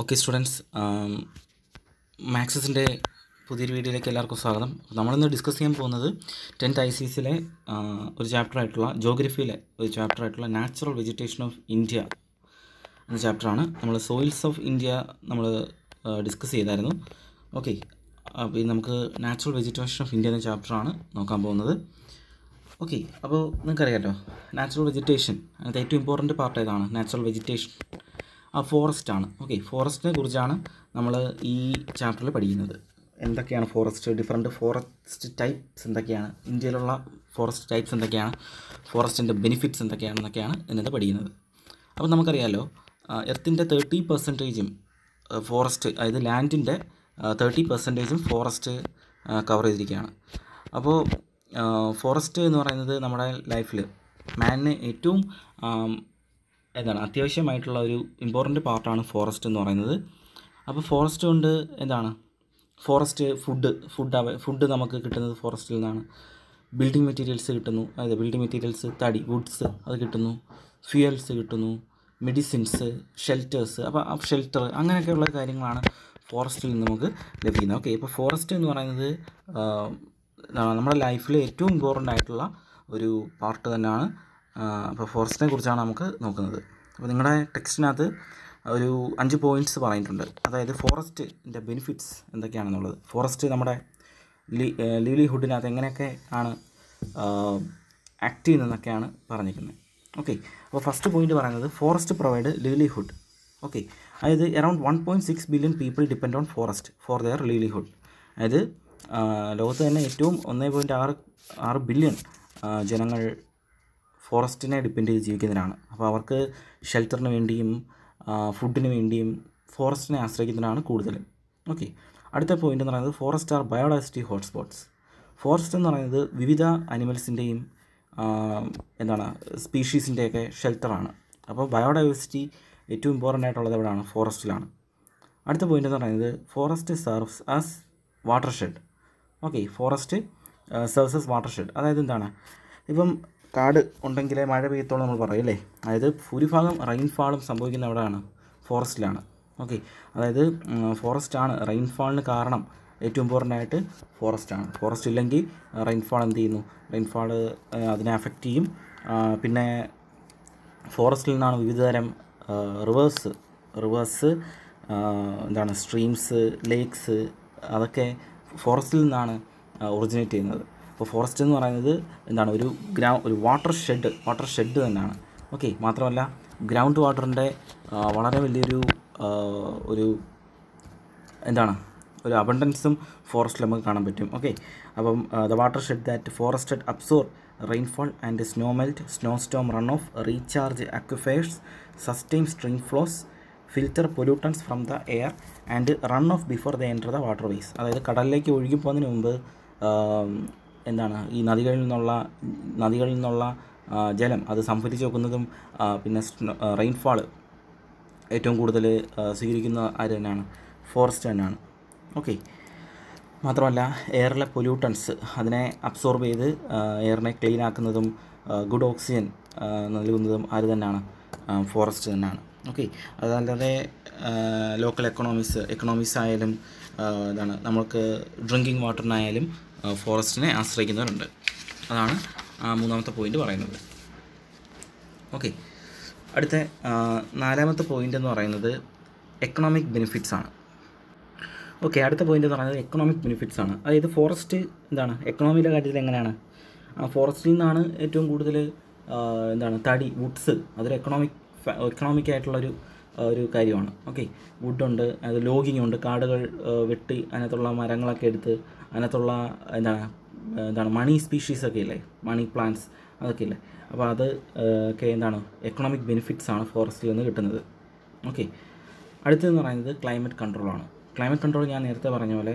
Okay students മാക്സസിന്റെ പുതിയൊരു വീഡിയോയിലേക്ക് എല്ലാവർക്കും സ്വാഗതം. നമ്മളിന്ന് ഡിസ്കസ് ചെയ്യാൻ പോകുന്നത് ടെൻത്ത് ഐ സി സിയിലെ ഒരു ചാപ്റ്ററായിട്ടുള്ള ജോഗ്രഫിയിലെ ഒരു ചാപ്റ്ററായിട്ടുള്ള നാച്ചുറൽ വെജിറ്റേഷൻ ഓഫ് ഇന്ത്യ എന്ന ചാപ്റ്ററാണ് നമ്മൾ സോയിൽസ് ഓഫ് ഇന്ത്യ നമ്മൾ ഡിസ്കസ് ചെയ്തായിരുന്നു. ഓക്കെ അപ്പോൾ ഇത് നമുക്ക് നാച്ചുറൽ വെജിറ്റേഷൻ ഓഫ് ഇന്ത്യ എന്ന ചാപ്റ്ററാണ് നോക്കാൻ പോകുന്നത്. ഓക്കെ അപ്പോൾ നിങ്ങൾക്കറിയാമല്ലോ നാച്ചുറൽ വെജിറ്റേഷൻ അതിനകത്ത് ഏറ്റവും ഇമ്പോർട്ടന്റ് പാർട്ട് ഏതാണ് നാച്ചുറൽ വെജിറ്റേഷൻ ആ ഫോറസ്റ്റ് ആണ്. ഓക്കെ ഫോറസ്റ്റിനെ കുറിച്ചാണ് നമ്മൾ ഈ ചാപ്റ്ററിൽ പഠിക്കുന്നത്. എന്തൊക്കെയാണ് ഫോറസ്റ്റ് ഡിഫറെന്റ് ഫോറസ്റ്റ് ടൈപ്സ് എന്തൊക്കെയാണ്? ഇന്ത്യയിലുള്ള ഫോറസ്റ്റ് ടൈപ്സ് എന്തൊക്കെയാണ്? ഫോറസ്റ്റിന്റെ ബെനിഫിറ്റ്സ് എന്തൊക്കെയാണെന്നൊക്കെയാണ് എന്നത് പഠിക്കുന്നത്. അപ്പോൾ നമുക്കറിയാമല്ലോ എർത്തിന്റെ തേർട്ടി പെർസെന്റേജും ഫോറസ്റ്റ് അതായത് ലാൻഡിന്റെ തേർട്ടി പെർസെന്റേജും ഫോറസ്റ്റ് കവർ ചെയ്തിരിക്കുകയാണ്. അപ്പോൾ ഫോറസ്റ്റ് എന്ന് പറയുന്നത് നമ്മുടെ ലൈഫിൽ മാനിന് ഏറ്റവും എന്താണ് അത്യാവശ്യമായിട്ടുള്ള ഒരു ഇമ്പോർട്ടന്റ് പാർട്ടാണ് ഫോറസ്റ്റ് എന്ന് പറയുന്നത്. അപ്പോൾ ഫോറസ്റ്റ് കൊണ്ട് എന്താണ് ഫോറസ്റ്റ് ഫുഡ് ഫുഡ് ഫുഡ് നമുക്ക് കിട്ടുന്നത് ഫോറസ്റ്റിൽ നിന്നാണ്. ബിൽഡിംഗ് മെറ്റീരിയൽസ് കിട്ടുന്നു അതായത് ബിൽഡിംഗ് മെറ്റീരിയൽസ് തടി വുഡ്സ് അത് കിട്ടുന്നു. ഫ്യൂയൽസ് കിട്ടുന്നു മെഡിസിൻസ് ഷെൽറ്റേഴ്സ് അപ്പോൾ ഷെൽട്ടർ അങ്ങനെയൊക്കെയുള്ള കാര്യങ്ങളാണ് ഫോറസ്റ്റിൽ നിന്ന് നമുക്ക് ലഭിക്കുന്നത്. ഓക്കെ ഇപ്പോൾ ഫോറസ്റ്റ് എന്ന് പറയുന്നത് നമ്മുടെ ലൈഫിൽ ഏറ്റവും ഇമ്പോർട്ടന്റ് ആയിട്ടുള്ള ഒരു പാർട്ട് തന്നെയാണ് അപ്പോൾ ഫോറസ്റ്റിനെ കുറിച്ചാണ് നമുക്ക് നോക്കുന്നത്. അപ്പോൾ നിങ്ങളുടെ ടെക്സ്റ്റിനകത്ത് ഒരു അഞ്ച് പോയിന്റ്സ് പറഞ്ഞിട്ടുണ്ട്. അതായത് ഫോറസ്റ്റിന്റെ ബെനിഫിറ്റ്സ് എന്തൊക്കെയാണെന്നുള്ളത്. ഫോറസ്റ്റ് നമ്മുടെ ലിവ്ലിഹുഡിനകത്ത് എങ്ങനെയൊക്കെ ആണ് ആക്ട് ചെയ്യുന്നതെന്നൊക്കെയാണ് പറഞ്ഞിരിക്കുന്നത്. ഓക്കെ അപ്പോൾ ഫസ്റ്റ് പോയിന്റ് പറയുന്നത് ഫോറസ്റ്റ് പ്രൊവൈഡ് ലിവ്ലിഹുഡ്. ഓക്കെ അതായത് around one point six billion people depend on forest for their livelihood. അതായത് ലോകത്ത് തന്നെ ഏറ്റവും ഒന്നേ പോയിന്റ് ആറ് ആറ് ബില്യൺ ജനങ്ങൾ ഫോറസ്റ്റിനെ ഡിപ്പെൻഡ് ചെയ്ത് ജീവിക്കുന്നതിനാണ് അപ്പോൾ അവർക്ക് ഷെൽട്ടറിന് വേണ്ടിയും ഫുഡിന് വേണ്ടിയും ഫോറസ്റ്റിനെ ആശ്രയിക്കുന്നതിനാണ് കൂടുതലും. ഓക്കെ. അടുത്ത പോയിന്റ് എന്ന് പറയുന്നത് forest are biodiversity hotspots forest എന്ന് പറയുന്നത് വിവിധ അനിമൽസിന്റെയും എന്താണ് സ്പീഷീസിന്റെയൊക്കെ ഷെൽട്ടറാണ് അപ്പോൾ ബയോഡൈവേഴ്സിറ്റി ഏറ്റവും ഇമ്പോർട്ടന്റ് ആയിട്ടുള്ളത് എവിടെയാണ്? ഫോറസ്റ്റിലാണ് അടുത്ത പോയിന്റ് എന്ന് പറയുന്നത് forest serves as watershed okay forest serves as watershed അതായത് എന്താണ്? ഇപ്പം കാട് ഉണ്ടെങ്കിലേ മഴ പെയ്യത്തോളം നമ്മൾ പറയും അല്ലേ? അതായത് ഭൂരിഭാഗം റെയിൻഫാളും സംഭവിക്കുന്ന എവിടെയാണ് ഫോറസ്റ്റിലാണ് ഓക്കെ അതായത് ഫോറസ്റ്റാണ് റെയിൻഫാളിന് കാരണം ഏറ്റവും ഇമ്പോർട്ടന്റ് ആയിട്ട് ഫോറസ്റ്റാണ് ഫോറസ്റ്റ് ഇല്ലെങ്കിൽ റെയിൻഫാൾ എന്ത് ചെയ്യുന്നു? റെയിൻഫാൾ അതിനെ അഫക്റ്റ് ചെയ്യും. പിന്നെ ഫോറസ്റ്റിൽ നിന്നാണ് വിവിധതരം റിവേഴ്സ് റിവേഴ്സ് എന്താണ് സ്ട്രീംസ് ലേക്സ് അതൊക്കെ ഫോറസ്റ്റിൽ നിന്നാണ് ഒറിജിനേറ്റ് ചെയ്യുന്നത്. അപ്പോൾ ഫോറസ്റ്റ് എന്ന് പറയുന്നത് എന്താണ്? ഒരു ഗ്രൗ ഒരു വാട്ടർ ഷെഡ് വാട്ടർ ഷെഡ് തന്നെയാണ്. ഓക്കെ മാത്രമല്ല ഗ്രൗണ്ട് വാട്ടറിന്റെ വളരെ വലിയൊരു ഒരു എന്താണ്? ഒരു അബണ്ടൻസും ഫോറസ്റ്റിൽ നമുക്ക് കാണാൻ പറ്റും. ഓക്കെ അപ്പം the watershed that forested absorb rainfall and snowmelt snow storm runoff recharge aquifers sustain stream flows filter pollutants from the air and runoff before the enter the waterways അതായത് കടലിലേക്ക് ഒഴുകി പോകുന്നതിന് മുമ്പ് എന്താണ് ഈ നദികളിൽ നിന്നുള്ള നദികളിൽ നിന്നുള്ള ജലം അത് സംഭരിച്ച് വെക്കുന്നതും പിന്നെ റെയിൻഫാൾ ഏറ്റവും കൂടുതൽ സ്വീകരിക്കുന്ന ആര് തന്നെയാണ്? ഫോറസ്റ്റ് തന്നെയാണ്. ഓക്കെ മാത്രമല്ല എയറിലെ പൊല്യൂട്ടൻസ് അതിനെ അബ്സോർബ് ചെയ്ത് എയറിനെ ക്ലീൻ ആക്കുന്നതും ഗുഡ് ഓക്സിജൻ നൽകുന്നതും ആര് തന്നെയാണ്? ഫോറസ്റ്റ് തന്നെയാണ്. ഓക്കെ അതല്ലാതെ ലോക്കൽ എക്കണോമിക്സ് എക്കണോമിക്സ് ആയാലും ഇതാണ് നമുക്ക് ഡ്രിങ്കിങ് വാട്ടറിനായാലും ഫോറസ്റ്റിനെ ആശ്രയിക്കുന്നവരുണ്ട്. അതാണ് മൂന്നാമത്തെ പോയിന്റ് പറയുന്നത്. ഓക്കെ അടുത്ത നാലാമത്തെ പോയിന്റ് എന്ന് പറയുന്നത് എക്കണോമിക് ബെനിഫിറ്റ്സ് ആണ്. ഓക്കെ അടുത്ത പോയിന്റ് എന്ന് പറയുന്നത് എക്കണോമിക് ബെനിഫിറ്റ്സ് ആണ്. അതായത് ഫോറസ്റ്റ് എന്താണ്? എക്കണോമിയുടെ കാര്യത്തിൽ എങ്ങനെയാണ്? ഫോറസ്റ്റിൽ നിന്നാണ് ഏറ്റവും കൂടുതൽ എന്താണ്? തടി വുഡ്സ് അതൊരു എക്കണോമിക് എക്കണോമിക് ആയിട്ടുള്ളൊരു ഒരു കാര്യമാണ്. ഓക്കെ വുഡുണ്ട് അത് ലോഗിങ് ഉണ്ട്. കാടുകൾ വെട്ടി അതിനകത്തുള്ള മരങ്ങളൊക്കെ എടുത്ത് അതിനകത്തുള്ള എന്താണ് എന്താണ് മണി സ്പീഷീസ് ഒക്കെ ഇല്ലേ? മണി പ്ലാന്റ്സ് അതൊക്കെ ഇല്ലേ? അപ്പോൾ അത് ഒക്കെ എന്താണ് എക്കണോമിക് ബെനിഫിറ്റ്സ് ആണ് ഫോറസ്റ്റിൽ നിന്ന് കിട്ടുന്നത്. ഓക്കെ അടുത്തതെന്ന് പറയുന്നത് ക്ലൈമറ്റ് കൺട്രോളാണ് ക്ലൈമറ്റ് കൺട്രോൾ ഞാൻ നേരത്തെ പറഞ്ഞ പോലെ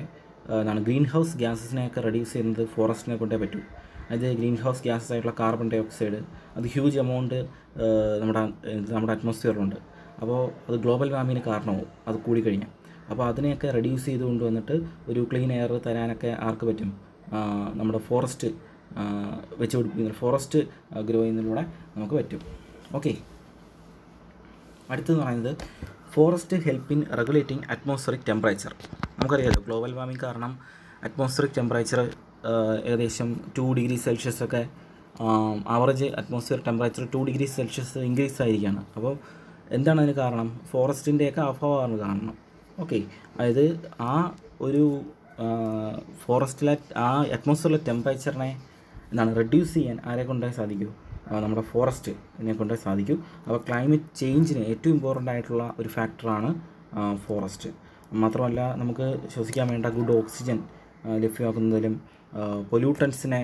എന്താണ് ഗ്രീൻ ഹൗസ് ഗ്യാസസിനെയൊക്കെ റെഡ്യൂസ് ചെയ്യുന്നത് ഫോറസ്റ്റിനെ കൊണ്ടേ പറ്റൂ. അതായത് ഗ്രീൻ ഹൗസ് ഗ്യാസസ് ആയിട്ടുള്ള കാർബൺ ഡൈ ഓക്സൈഡ് അത് ഹ്യൂജ് എമൗണ്ട് നമ്മുടെ നമ്മുടെ അറ്റ്മോസ്ഫിയറിലുണ്ട് അപ്പോൾ അത് ഗ്ലോബൽ വാർമിങ്ങിന് കാരണമാവും. അത് കൂടിക്കഴിഞ്ഞാൽ അപ്പോൾ അതിനെയൊക്കെ റെഡ്യൂസ് ചെയ്ത് കൊണ്ടുവന്നിട്ട് ഒരു ക്ലീൻ എയർ തരാനൊക്കെ ആർക്ക് പറ്റും? നമ്മുടെ ഫോറസ്റ്റ് വെച്ച് പിടിപ്പിക്കുന്ന ഫോറസ്റ്റ് ഗ്രോ ചെയ്യുന്നതിലൂടെ നമുക്ക് പറ്റും. ഓക്കെ അടുത്തെന്ന് പറയുന്നത് forest help in regulating atmospheric temperature നമുക്കറിയാമല്ലോ ഗ്ലോബൽ വാർമിംഗ് കാരണം അറ്റ്മോസ്ഫറിക് ടെമ്പറേച്ചർ ഏകദേശം ടു ഡിഗ്രി സെൽഷ്യസ് ഒക്കെ average atmosphere temperature two degree Celsius increase ആയിരിക്കുകയാണ് അപ്പോൾ എന്താണ് അതിന് കാരണം? ഫോറസ്റ്റിന്റെയൊക്കെ അഭാവമാണ് കാരണം. ഓക്കെ. അതായത് ആ ഒരു ഫോറസ്റ്റിലെ ആ അറ്റ്മോസ്ഫിയറിലെ ടെമ്പറേച്ചറിനെ എന്താണ് റെഡ്യൂസ് ചെയ്യാൻ ആരെ കൊണ്ടേ സാധിക്കൂ? നമ്മുടെ ഫോറസ്റ്റ് ഇതിനെ കൊണ്ടേ സാധിക്കും. അപ്പോൾ ക്ലൈമറ്റ് ചേഞ്ചിന് ഏറ്റവും ഇമ്പോർട്ടന്റ് ആയിട്ടുള്ള ഒരു ഫാക്ടറാണ് ഫോറസ്റ്റ് മാത്രമല്ല നമുക്ക് ശ്വസിക്കാൻ വേണ്ട ഗുഡ് ഓക്സിജൻ ലഭ്യമാക്കുന്നതിലും പൊല്യൂട്ടൻസിനെ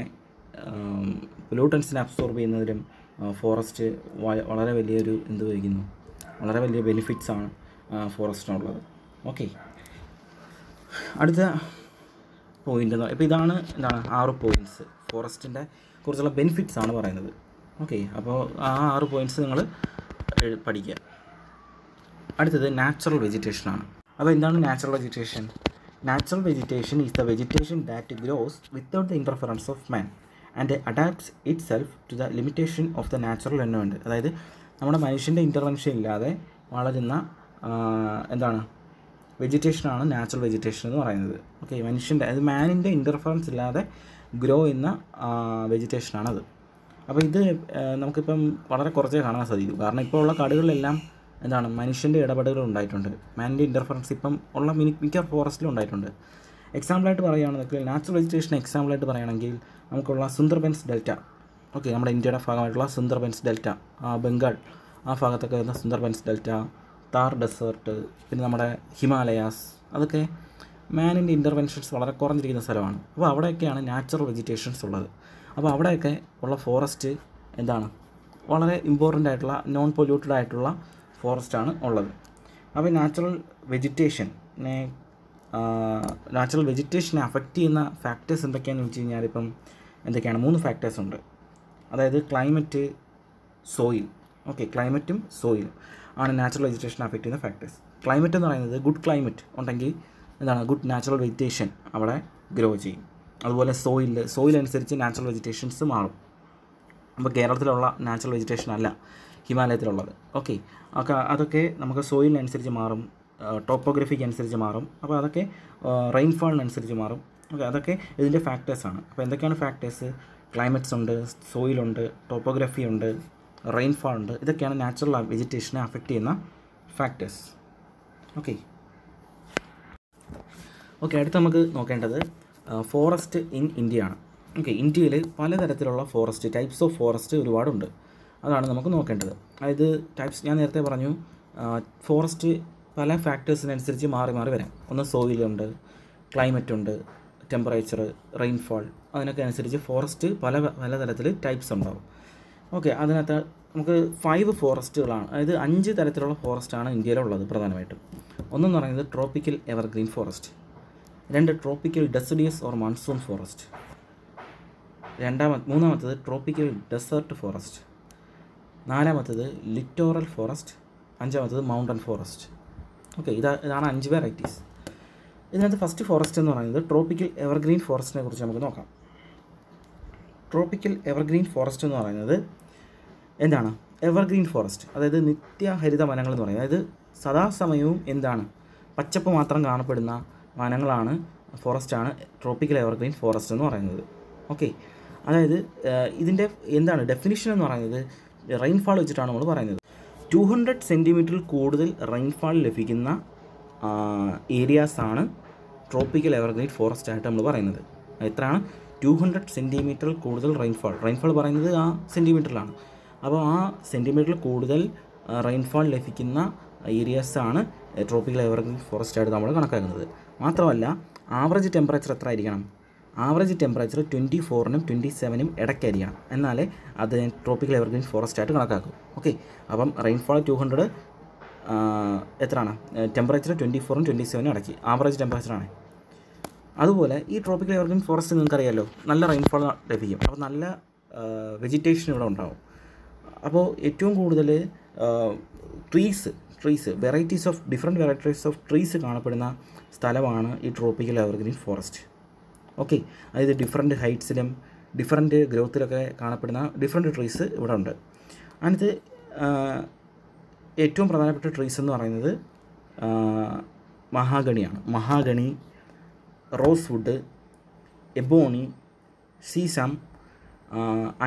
പൊല്യൂട്ടൻസിനെ അബ്സോർബ് ചെയ്യുന്നതിലും ഫോറസ്റ്റ് വളരെ വലിയൊരു എന്ത് വഹിക്കുന്നു? വളരെ വലിയ ബെനിഫിറ്റ്സ് ആണ് ഫോറസ്റ്റിനുള്ളത് ഓക്കെ. അടുത്ത പോയിന്റ് എന്ന് ഇപ്പോൾ ഇതാണ് എന്താണ് ആറ് പോയിന്റ്സ് ഫോറസ്റ്റിന്റെ കുറിച്ചുള്ള ബെനിഫിറ്റ്സ് ആണ് പറയുന്നത്. ഓക്കെ അപ്പോൾ ആ ആറ് പോയിന്റ്സ് നിങ്ങൾ പഠിക്കുക അടുത്തത് നാച്ചുറൽ വെജിറ്റേഷൻ ആണ്. അപ്പോൾ എന്താണ് natural vegetation natural vegetation is the vegetation that grows without the interference of man and adapts itself to the limitation of the natural environment അതായത് നമ്മുടെ മനുഷ്യന്റെ ഇന്റർവെൻഷൻ ഇല്ലാതെ വളരുന്ന എന്താണ് വെജിറ്റേഷനാണ് നാച്ചുറൽ വെജിറ്റേഷൻ എന്ന് പറയുന്നത്. ഓക്കെ മനുഷ്യന്റെ അതായത് മാനിന്റെ ഇന്റർഫറൻസ് ഇല്ലാതെ ഗ്രോ ചെയ്യുന്ന വെജിറ്റേഷനാണത് അപ്പോൾ ഇത് നമുക്കിപ്പം വളരെ കുറച്ചേ കാണാൻ സാധിക്കൂ. കാരണം ഇപ്പോൾ ഉള്ള കാടുകളിലെല്ലാം എന്താണ് മനുഷ്യന്റെ ഇടപെടലുകൾ ഉണ്ടായിട്ടുണ്ട്. മാനിന്റെ ഇന്റർഫറൻസ് ഇപ്പം ഉള്ള മിനി മിക്ക ഫോറസ്റ്റിലും ഉണ്ടായിട്ടുണ്ട്. എക്സാമ്പിളായിട്ട് പറയുകയാണെങ്കിൽ നാച്ചുറൽ വെജിറ്റേഷൻ എക്സാമ്പിളായിട്ട് പറയുകയാണെങ്കിൽ നമുക്കുള്ള സുന്ദർബൻസ് ഡെൽറ്റ ഓക്കെ നമ്മുടെ ഇന്ത്യയുടെ ഭാഗമായിട്ടുള്ള സുന്ദർബൻസ് ഡെൽറ്റ ബംഗാൾ ആ ഭാഗത്തൊക്കെ വരുന്ന സുന്ദർബൻസ് ഡെൽറ്റ താർ ഡെസേർട്ട് പിന്നെ നമ്മുടെ ഹിമാലയാസ് അതൊക്കെ മാനിന്റെ ഇന്റർവെൻഷൻസ് വളരെ കുറഞ്ഞിരിക്കുന്ന സ്ഥലമാണ്. അപ്പോൾ അവിടെയൊക്കെയാണ് നാച്ചുറൽ വെജിറ്റേഷൻസ് ഉള്ളത്. അപ്പോൾ അവിടെയൊക്കെ ഉള്ള ഫോറസ്റ്റ് എന്താണ്? വളരെ ഇമ്പോർട്ടന്റ് ആയിട്ടുള്ള നോൺ പൊല്യൂട്ടഡ് ആയിട്ടുള്ള ഫോറസ്റ്റാണ് ഉള്ളത്. അപ്പോൾ നാച്ചുറൽ വെജിറ്റേഷനെ നാച്ചുറൽ വെജിറ്റേഷനെ അഫക്റ്റ് ചെയ്യുന്ന ഫാക്ടേഴ്സ് എന്തൊക്കെയാണെന്ന് വെച്ച് കഴിഞ്ഞാൽ ഇപ്പം എന്തൊക്കെയാണ്? മൂന്ന് ഫാക്ടേഴ്സ് ഉണ്ട്. അതായത് ക്ലൈമറ്റ് സോയിൽ ഓക്കെ ക്ലൈമറ്റും സോയിലും ആണ് നാച്ചുറൽ വെജിറ്റേഷൻ അഫക്റ്റ് ചെയ്യുന്ന ഫാക്ടേഴ്സ് ക്ലൈമറ്റ് എന്ന് പറയുന്നത് ഗുഡ് ക്ലൈമറ്റ് ഉണ്ടെങ്കിൽ എന്താണ്? ഗുഡ് നാച്ചുറൽ വെജിറ്റേഷൻ അവിടെ ഗ്രോ ചെയ്യും. അതുപോലെ സോയിൽ സോയിൽ അനുസരിച്ച് നാച്ചുറൽ വെജിറ്റേഷൻസ് മാറും. അപ്പോൾ കേരളത്തിലുള്ള നാച്ചുറൽ വെജിറ്റേഷൻ അല്ല ഹിമാലയത്തിലുള്ളത്. ഓക്കെ ഒക്കെ അതൊക്കെ നമുക്ക് സോയിലിനനുസരിച്ച് മാറും ടോപ്പോഗ്രഫിക്ക് അനുസരിച്ച് മാറും. അപ്പോൾ അതൊക്കെ റെയിൻഫാളിനനുസരിച്ച് മാറും. ഓക്കെ അതൊക്കെ ഇതിന്റെ ഫാക്ടേഴ്സാണ് അപ്പോൾ എന്തൊക്കെയാണ് ഫാക്ടേഴ്സ് ക്ലൈമറ്റ്സ് ഉണ്ട് സോയിലുണ്ട് ടോപ്പോഗ്രഫി ഉണ്ട് റെയിൻഫാൾ ഉണ്ട്. ഇതൊക്കെയാണ് നാച്ചുറൽ വെജിറ്റേഷനെ അഫക്റ്റ് ചെയ്യുന്ന ഫാക്ടേഴ്സ് ഓക്കെ ഓക്കെ അടുത്ത് നമുക്ക് നോക്കേണ്ടത് ഫോറസ്റ്റ് ഇൻ ഇന്ത്യയാണ് ഓക്കെ ഇന്ത്യയിൽ പലതരത്തിലുള്ള ഫോറസ്റ്റ് ടൈപ്സ് ഓഫ് ഫോറസ്റ്റ് ഒരുപാടുണ്ട്. അതാണ് നമുക്ക് നോക്കേണ്ടത്. അതായത് ടൈപ്സ് ഞാൻ നേരത്തെ പറഞ്ഞു ഫോറസ്റ്റ് പല ഫാക്ടേഴ്സിനനുസരിച്ച് മാറി മാറി വരാം. ഒന്ന് സോയിലുണ്ട് ക്ലൈമറ്റ് ഉണ്ട് ടെമ്പറേച്ചർ റെയിൻഫാൾ അതിനൊക്കെ അനുസരിച്ച് ഫോറസ്റ്റ് പല പലതരത്തിൽ ടൈപ്സ് ഉണ്ടാവും. ഓക്കെ അതിനകത്ത് നമുക്ക് ഫൈവ് ഫോറസ്റ്റുകളാണ്. അതായത് അഞ്ച് തരത്തിലുള്ള ഫോറസ്റ്റാണ് ഇന്ത്യയിലുള്ളത് പ്രധാനമായിട്ടും. ഒന്നെന്ന് പറയുന്നത് ട്രോപ്പിക്കൽ എവർഗ്രീൻ ഫോറസ്റ്റ് രണ്ട് tropical deciduous or monsoon forest രണ്ടാമത് മൂന്നാമത്തത് ട്രോപ്പിക്കൽ ഡെസേർട്ട് ഫോറസ്റ്റ് നാലാമത്തത് ലിറ്റോറൽ ഫോറസ്റ്റ് അഞ്ചാമത്തത് മൗണ്ടൻ ഫോറസ്റ്റ് ഓക്കെ ഇതാ ഇതാണ് അഞ്ച് വെറൈറ്റീസ് ഇതിനകത്ത് ഫസ്റ്റ് ഫോറസ്റ്റ് എന്ന് പറയുന്നത് ട്രോപ്പിക്കൽ എവർഗ്രീൻ ഫോറസ്റ്റിനെ കുറിച്ച് നമുക്ക് നോക്കാം. ട്രോപ്പിക്കൽ എവർഗ്രീൻ ഫോറസ്റ്റ് എന്ന് പറയുന്നത് എന്താണ്? എവർഗ്രീൻ ഫോറസ്റ്റ് അതായത് നിത്യഹരിത വനങ്ങൾ എന്ന് പറയുന്നത് അതായത് സദാസമയവും എന്താണ്? പച്ചപ്പ് മാത്രം കാണപ്പെടുന്ന വനങ്ങളാണ് ഫോറസ്റ്റാണ് ട്രോപ്പിക്കൽ എവർഗ്രീൻ ഫോറസ്റ്റ് എന്ന് പറയുന്നത്. ഓക്കെ അതായത് ഇതിന്റെ എന്താണ് ഡെഫിനിഷൻ എന്ന് പറയുന്നത്? റെയിൻഫാൾ വെച്ചിട്ടാണ് നമ്മൾ പറയുന്നത്. ടു ഹൺഡ്രഡ് സെന്റിമീറ്ററിൽ കൂടുതൽ റെയിൻഫാൾ ലഭിക്കുന്ന ഏരിയാസാണ് ട്രോപ്പിക്കൽ എവർഗ്രീൻ ഫോറസ്റ്റ് ആയിട്ട് നമ്മൾ പറയുന്നത്. എത്രയാണ്? ടു ഹൺഡ്രഡ് സെന്റിമീറ്ററിൽ കൂടുതൽ റെയിൻഫാൾ റെയിൻഫാൾ പറയുന്നത് ആ സെന്റിമീറ്ററിലാണ് അപ്പോൾ ആ സെന്റിമീറ്ററിൽ കൂടുതൽ റെയിൻഫാൾ ലഭിക്കുന്ന ഏരിയാസാണ് ട്രോപ്പിക്കൽ എവർഗ്രീൻ ഫോറസ്റ്റ് ആയിട്ട് നമ്മൾ കണക്കാക്കുന്നത്. മാത്രമല്ല ആവറേജ് ടെമ്പറേച്ചർ എത്ര ആയിരിക്കണം ആവറേജ് ടെമ്പറേച്ചർ ട്വന്റി ഫോറിനും ട്വന്റി സെവനും ഇടയ്ക്കായിരിക്കണം. എന്നാലേ അത് ട്രോപ്പിക്കൽ എവർഗ്രീൻ ഫോറസ്റ്റ് ആയിട്ട് കണക്കാക്കും. ഓക്കെ അപ്പം റെയിൻഫാൾ ടു ഹൺഡ്രഡ് എത്രയാണ്? ടെമ്പറേച്ചർ ട്വന്റി ഫോറും ട്വന്റി സെവനും ഇടയ്ക്ക്. ആവറേജ് ടെമ്പറേച്ചറാണ് അതുപോലെ ഈ ട്രോപ്പിക്കൽ എവർഗ്രീൻ ഫോറസ്റ്റ് നിങ്ങൾക്കറിയാമല്ലോ നല്ല റെയിൻഫോൾ ലഭിക്കും. അപ്പോൾ നല്ല വെജിറ്റേഷൻ ഇവിടെ ഉണ്ടാവും. അപ്പോൾ ഏറ്റവും കൂടുതൽ trees trees varieties of different varieties of trees കാണപ്പെടുന്ന സ്ഥലമാണ് ഈ ട്രോപ്പിക്കൽ എവർഗ്രീൻ ഫോറസ്റ്റ് ഓക്കെ അതായത് ഡിഫറെന്റ് ഹൈറ്റ്സിലും ഡിഫറെന്റ് ഗ്രോത്തിലൊക്കെ കാണപ്പെടുന്ന ഡിഫറെന്റ് ട്രീസ് ഇവിടെ ഉണ്ട്. അതിനകത്ത് ഏറ്റവും പ്രധാനപ്പെട്ട ട്രീസ് എന്ന് പറയുന്നത് മഹാഗണിയാണ്. Mahogany rosewood ebony sheesham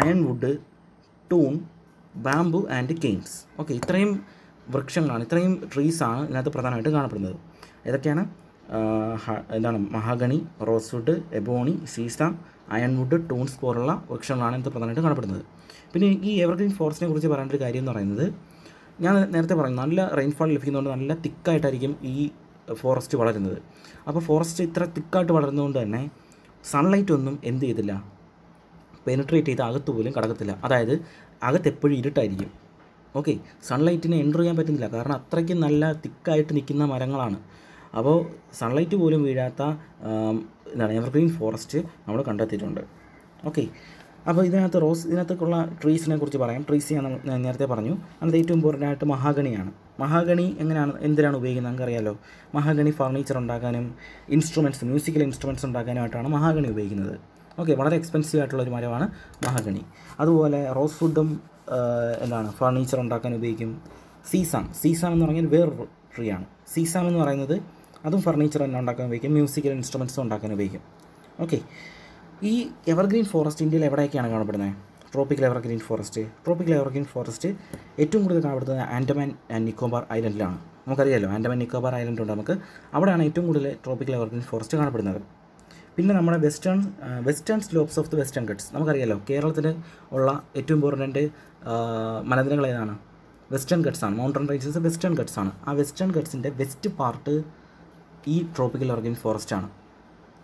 ironwood toon bamboo and canes okay ഇത്രയും വൃക്ഷങ്ങളാണ് ഇത്രയും ട്രീസാണ് ഇതിനകത്ത് പ്രധാനമായിട്ട് കാണപ്പെടുന്നത്. ഏതൊക്കെയാണ്? എന്താണ്? Mahogany rosewood ebony സീസാം ironwood toons പോലുള്ള വൃക്ഷങ്ങളാണ് ഇതിനകത്ത് പ്രധാനമായിട്ട് കാണപ്പെടുന്നത്. പിന്നെ ഈ എവർഗ്രീൻ ഫോറസ്റ്റിനെ കുറിച്ച് പറയേണ്ട ഒരു കാര്യം എന്ന് പറയുന്നത് ഞാൻ നേരത്തെ പറഞ്ഞു നല്ല റെയിൻഫാൾ ലഭിക്കുന്നതുകൊണ്ട് നല്ല തിക്കായിട്ടായിരിക്കും ഈ ഫോറസ്റ്റ് വളരുന്നത്. അപ്പോൾ ഫോറസ്റ്റ് ഇത്ര തിക്കായിട്ട് വളരുന്നതുകൊണ്ട് തന്നെ സൺലൈറ്റ് ഒന്നും എന്ത് ചെയ്തില്ല? പെനിട്രേറ്റ് ചെയ്ത് അകത്ത് പോലും കടക്കത്തില്ല. അതായത് അകത്ത് എപ്പോഴും ഇരുട്ടായിരിക്കും. ഓക്കെ സൺലൈറ്റിനെ എന്റർ ചെയ്യാൻ പറ്റുന്നില്ല. കാരണം അത്രയ്ക്ക് നല്ല തിക്കായിട്ട് നിൽക്കുന്ന മരങ്ങളാണ്. അപ്പോൾ സൺലൈറ്റ് പോലും വീഴാത്ത എന്താണ് എവർഗ്രീൻ ഫോറസ്റ്റ് നമ്മൾ കണ്ടെത്തിയിട്ടുണ്ട്. ഓക്കെ അപ്പോൾ ഇതിനകത്ത് റോസ് ഇതിനകത്തേക്കുള്ള ട്രീസിനെ കുറിച്ച് പറയാം. ട്രീസ് ഞാൻ ഞാൻ നേരത്തെ പറഞ്ഞു. അതിനകത്ത് ഏറ്റവും ഇമ്പോർട്ടന്റ് ആയിട്ട് മഹാഗണിയാണ്. മഹാഗണി എങ്ങനെയാണ് എന്തിനാണ് ഉപയോഗിക്കുന്നത് നമുക്കറിയാലോ? മഹാഗണി ഫർണിച്ചർ ഉണ്ടാക്കാനും ഇൻസ്ട്രുമെന്റ്സ് മ്യൂസിക്കൽ ഇൻസ്ട്രുമെന്റ്സ് ഉണ്ടാക്കാനുമായിട്ടാണ് മഹാഗണി ഉപയോഗിക്കുന്നത്. ഓക്കെ വളരെ എക്സ്പെൻസീവ് ആയിട്ടുള്ള ഒരു മരമാണ് മഹാഗണി. അതുപോലെ റോസ് വുഡും എന്താണ് ഫർണിച്ചർ ഉണ്ടാക്കാൻ ഉപയോഗിക്കും സീസാം. സീസാം എന്ന് പറഞ്ഞാൽ വേറൊരു ട്രീ ആണ് സീസാം എന്ന് പറയുന്നത് അതും ഫർണിച്ചർ തന്നെ ഉണ്ടാക്കാൻ ഉപയോഗിക്കും മ്യൂസിക്കൽ ഇൻസ്ട്രുമെന്റ്സും ഉണ്ടാക്കാൻ ഉപയോഗിക്കും. ഓക്കെ ഈ എവർഗ്രീൻ ഫോറസ്റ്റ് ഇന്ത്യയിൽ എവിടെയൊക്കെയാണ് കാണപ്പെടുന്നത്? Tropical evergreen forest tropical evergreen forest ഏറ്റവും കൂടുതൽ കാണപ്പെടുന്നത് ആൻഡമാൻ ആൻഡ് നിക്കോബാർ ഐലൻഡിലാണ്. നമുക്കറിയാമല്ലോ ആൻഡമാൻ നിക്കോബാർ ഐലൻഡ് ഉണ്ട് നമുക്ക്. അവിടെയാണ് ഏറ്റവും കൂടുതൽ ട്രോപ്പിക്കൽ എവർഗ്രീൻ ഫോറസ്റ്റ് കാണപ്പെടുന്നത്. പിന്നെ നമ്മുടെ western western slopes of the western Ghats നമുക്കറിയാലോ കേരളത്തിൽ ഉള്ള ഏറ്റവും ഇമ്പോർട്ടന്റ് മലനിരകൾ ഏതാണ്? വെസ്റ്റേൺ ഗട്ട്സ് ആണ്. മൗണ്ടൻ റേഞ്ചസ് വെസ്റ്റേൺ ഗട്ട്സ് ആണ്. ആ വെസ്റ്റേൺ ഗട്ട്സിന്റെ വെസ്റ്റ് പാർട്ട് ഈ ട്രോപ്പിക്കൽ ഓർഗൻ ഫോറസ്റ്റ് ആണ്.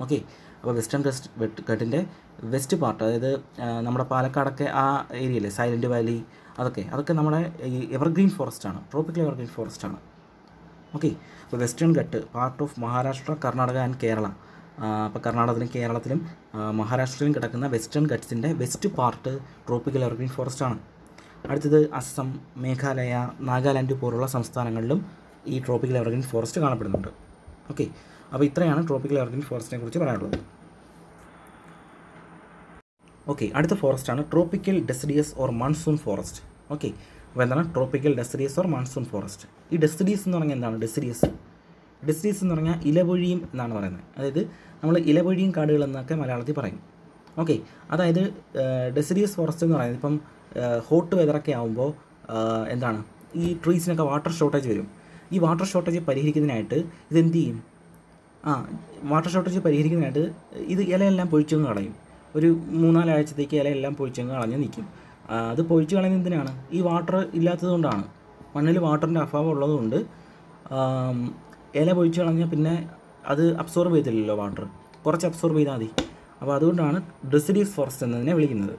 ഓക്കെ അപ്പോൾ വെസ്റ്റേൺ ഗസ്റ്റ് ഗട്ടിന്റെ വെസ്റ്റ് പാർട്ട് അതായത് നമ്മുടെ പാലക്കാടൊക്കെ ആ ഏരിയയിലെ സൈലന്റ് വാലി അതൊക്കെ അതൊക്കെ നമ്മുടെ ഈ എവർഗ്രീൻ ഫോറസ്റ്റ് ആണ്. ട്രോപ്പിക്കൽ എവർഗ്രീൻ ഫോറസ്റ്റ് ആണ്. ഓക്കെ അപ്പോൾ western ghat part of Maharashtra Karnataka and Kerala അപ്പോൾ കർണാടകത്തിലും കേരളത്തിലും മഹാരാഷ്ട്രയിലും കിടക്കുന്ന western ഘട്ട്സിന്റെ west part tropical evergreen forest ആണ്. അടുത്തത് അസം മേഘാലയ നാഗാലാൻഡ് പോലുള്ള സംസ്ഥാനങ്ങളിലും ഈ ട്രോപ്പിക്കൽ എവർഗ്രീൻ ഫോറസ്റ്റ് കാണപ്പെടുന്നുണ്ട്. ഓക്കെ അപ്പോൾ ഇത്രയാണ് ട്രോപ്പിക്കൽ എവർഗ്രീൻ ഫോറസ്റ്റിനെ കുറിച്ച് പറയാനുള്ളത്. ഓക്കെ അടുത്ത ഫോറസ്റ്റ് ആണ് tropical deciduous or monsoon forest. Okay അപ്പോൾ എന്താണ് tropical deciduous or monsoon forest? ഈ ഡെസിഡിയസ് എന്ന് പറഞ്ഞാൽ എന്താണ് ഡെസിഡിയസ്? ഡെസിഡിയസ് എന്ന് പറഞ്ഞാൽ ഇലപൊഴിയും എന്നാണ് പറയുന്നത്. അതായത് നമ്മൾ ഇലപൊഴിയും കാടുകൾ എന്നൊക്കെ മലയാളത്തിൽ പറയും. ഓക്കെ അതായത് ഡെസിഡിയസ് ഫോറസ്റ്റ് എന്ന് പറയുന്നത് ഇപ്പം ഹോട്ട് വെതറൊക്കെ ആകുമ്പോൾ എന്താണ് ഈ ട്രീസിനൊക്കെ വാട്ടർ ഷോർട്ടേജ് വരും. ഈ വാട്ടർ ഷോർട്ടേജ് പരിഹരിക്കുന്നതിനായിട്ട് ഇതെന്ത് ചെയ്യും? ആ വാട്ടർ ഷോർട്ടേജ് പരിഹരിക്കുന്നതിനായിട്ട് ഇത് ഇലയെല്ലാം പൊഴിച്ചങ്ങ് കളയും. ഒരു മൂന്നാലാഴ്ചത്തേക്ക് ഇലയെല്ലാം പൊഴിച്ചങ്ങ് കളഞ്ഞ് നിൽക്കും. അത് പൊഴിച്ച് കളയുന്നത് എന്തിനാണ്? ഈ വാട്ടർ ഇല്ലാത്തതുകൊണ്ടാണ് മണ്ണിൽ വാട്ടറിന്റെ അഭാവം ഉള്ളതുകൊണ്ട് ഇല പൊഴിച്ച് കളഞ്ഞാൽ പിന്നെ അത് അബ്സോർബ് ചെയ്തില്ലല്ലോ വാട്ടർ കുറച്ച് അബ്സോർബ് ചെയ്താൽ മതി. അപ്പോൾ അതുകൊണ്ടാണ് ഡെസിഡീസ് ഫോറസ്റ്റ് എന്നതിനെ വിളിക്കുന്നത്.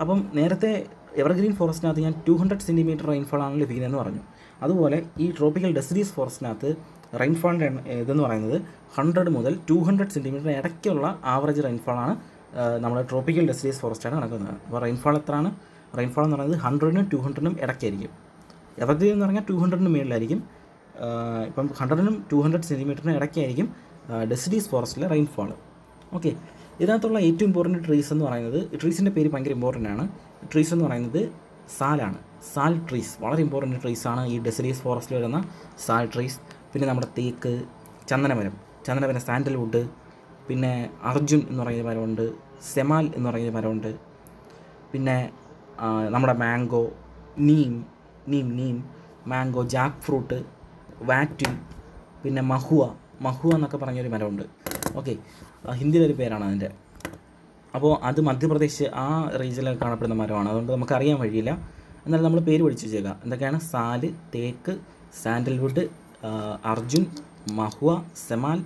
അപ്പം നേരത്തെ എവർഗ്രീൻ ഫോറസ്റ്റിനകത്ത് ഞാൻ ടു ഹൺഡ്രഡ് സെന്റിമീറ്റർ റെയിൻഫോൾ ആണ് ലഭിക്കുന്നതെന്ന് പറഞ്ഞു. അതുപോലെ ഈ ട്രോപ്പിക്കൽ ഡെസിഡീസ് ഫോറസ്റ്റിനകത്ത് റെയിൻഫോളിന്റെ ഇതെന്ന് പറയുന്നത് ഹൺഡ്രഡ് മുതൽ ടു ഹൺഡ്രഡ് സെന്റിമീറ്റർ ഇടയ്ക്കുള്ള ആവറേജ് റെയിൻഫോളാണ് നമ്മുടെ ട്രോപ്പിക്കൽ ഡെസിഡീസ് ഫോറസ്റ്റാണ് നടക്കുന്നത്. അപ്പോൾ റെയിൻഫോൾ എത്രയാണ്? റെയിൻഫോൾ എന്ന് പറയുന്നത് ഹൺഡ്രഡിനും ടു ഹൺഡ്രഡിനും ഇടയ്ക്കായിരിക്കും. എവർഗ്രീൻ എന്ന് പറഞ്ഞാൽ ടു ഹൺഡ്രഡിന് മുകളിലായിരിക്കും ഇപ്പം ഹൺഡ്രഡിനും ടു ഹൺഡ്രഡ് സെന്റിമീറ്ററിന് ഇടയ്ക്കായിരിക്കും ഡെസിഡീസ് ഫോറസ്റ്റിലെ റെയിൻഫോൾ ഓക്കെ. ഇതിനകത്തുള്ള ഏറ്റവും ഇമ്പോർട്ടന്റ് ട്രീസ് എന്ന് പറയുന്നത് ട്രീസിന്റെ പേര് ഭയങ്കര ഇമ്പോർട്ടന്റ് ആണ്. ട്രീസ് എന്ന് പറയുന്നത് സാലാണ്. സാൽ ട്രീസ് വളരെ ഇമ്പോർട്ടന്റ് ആണ് ഈ ഡെസിഡീസ് ഫോറസ്റ്റിൽ വരുന്ന സാൽ ട്രീസ് പിന്നെ നമ്മുടെ തേക്ക് ചന്ദനമരം. ചന്ദനമരം സാൻഡൽവുഡ്. പിന്നെ അർജുൻ എന്ന് പറയുന്ന മരമുണ്ട്. സെമാൽ എന്ന് പറയുന്ന മരമുണ്ട്. പിന്നെ നമ്മുടെ mango neem neem neem mango jackfruit വാറ്റ് പിന്നെ മഹുവ. മഹുവ എന്നൊക്കെ പറഞ്ഞൊരു മരമുണ്ട്. ഓക്കെ. ഹിന്ദിയിലൊരു പേരാണ് അതിന്റെ. അപ്പോൾ അത് മധ്യപ്രദേശ് ആ റീജിയനിലൊക്കെ കാണപ്പെടുന്ന മരമാണ്. അതുകൊണ്ട് നമുക്ക് അറിയാൻ വഴിയില്ല. എന്നാലും നമ്മൾ പേര് പഠിച്ചു ചെയ്യുക എന്തൊക്കെയാണ്? സാൽ തേക്ക് sandalwood Arjun mahua semal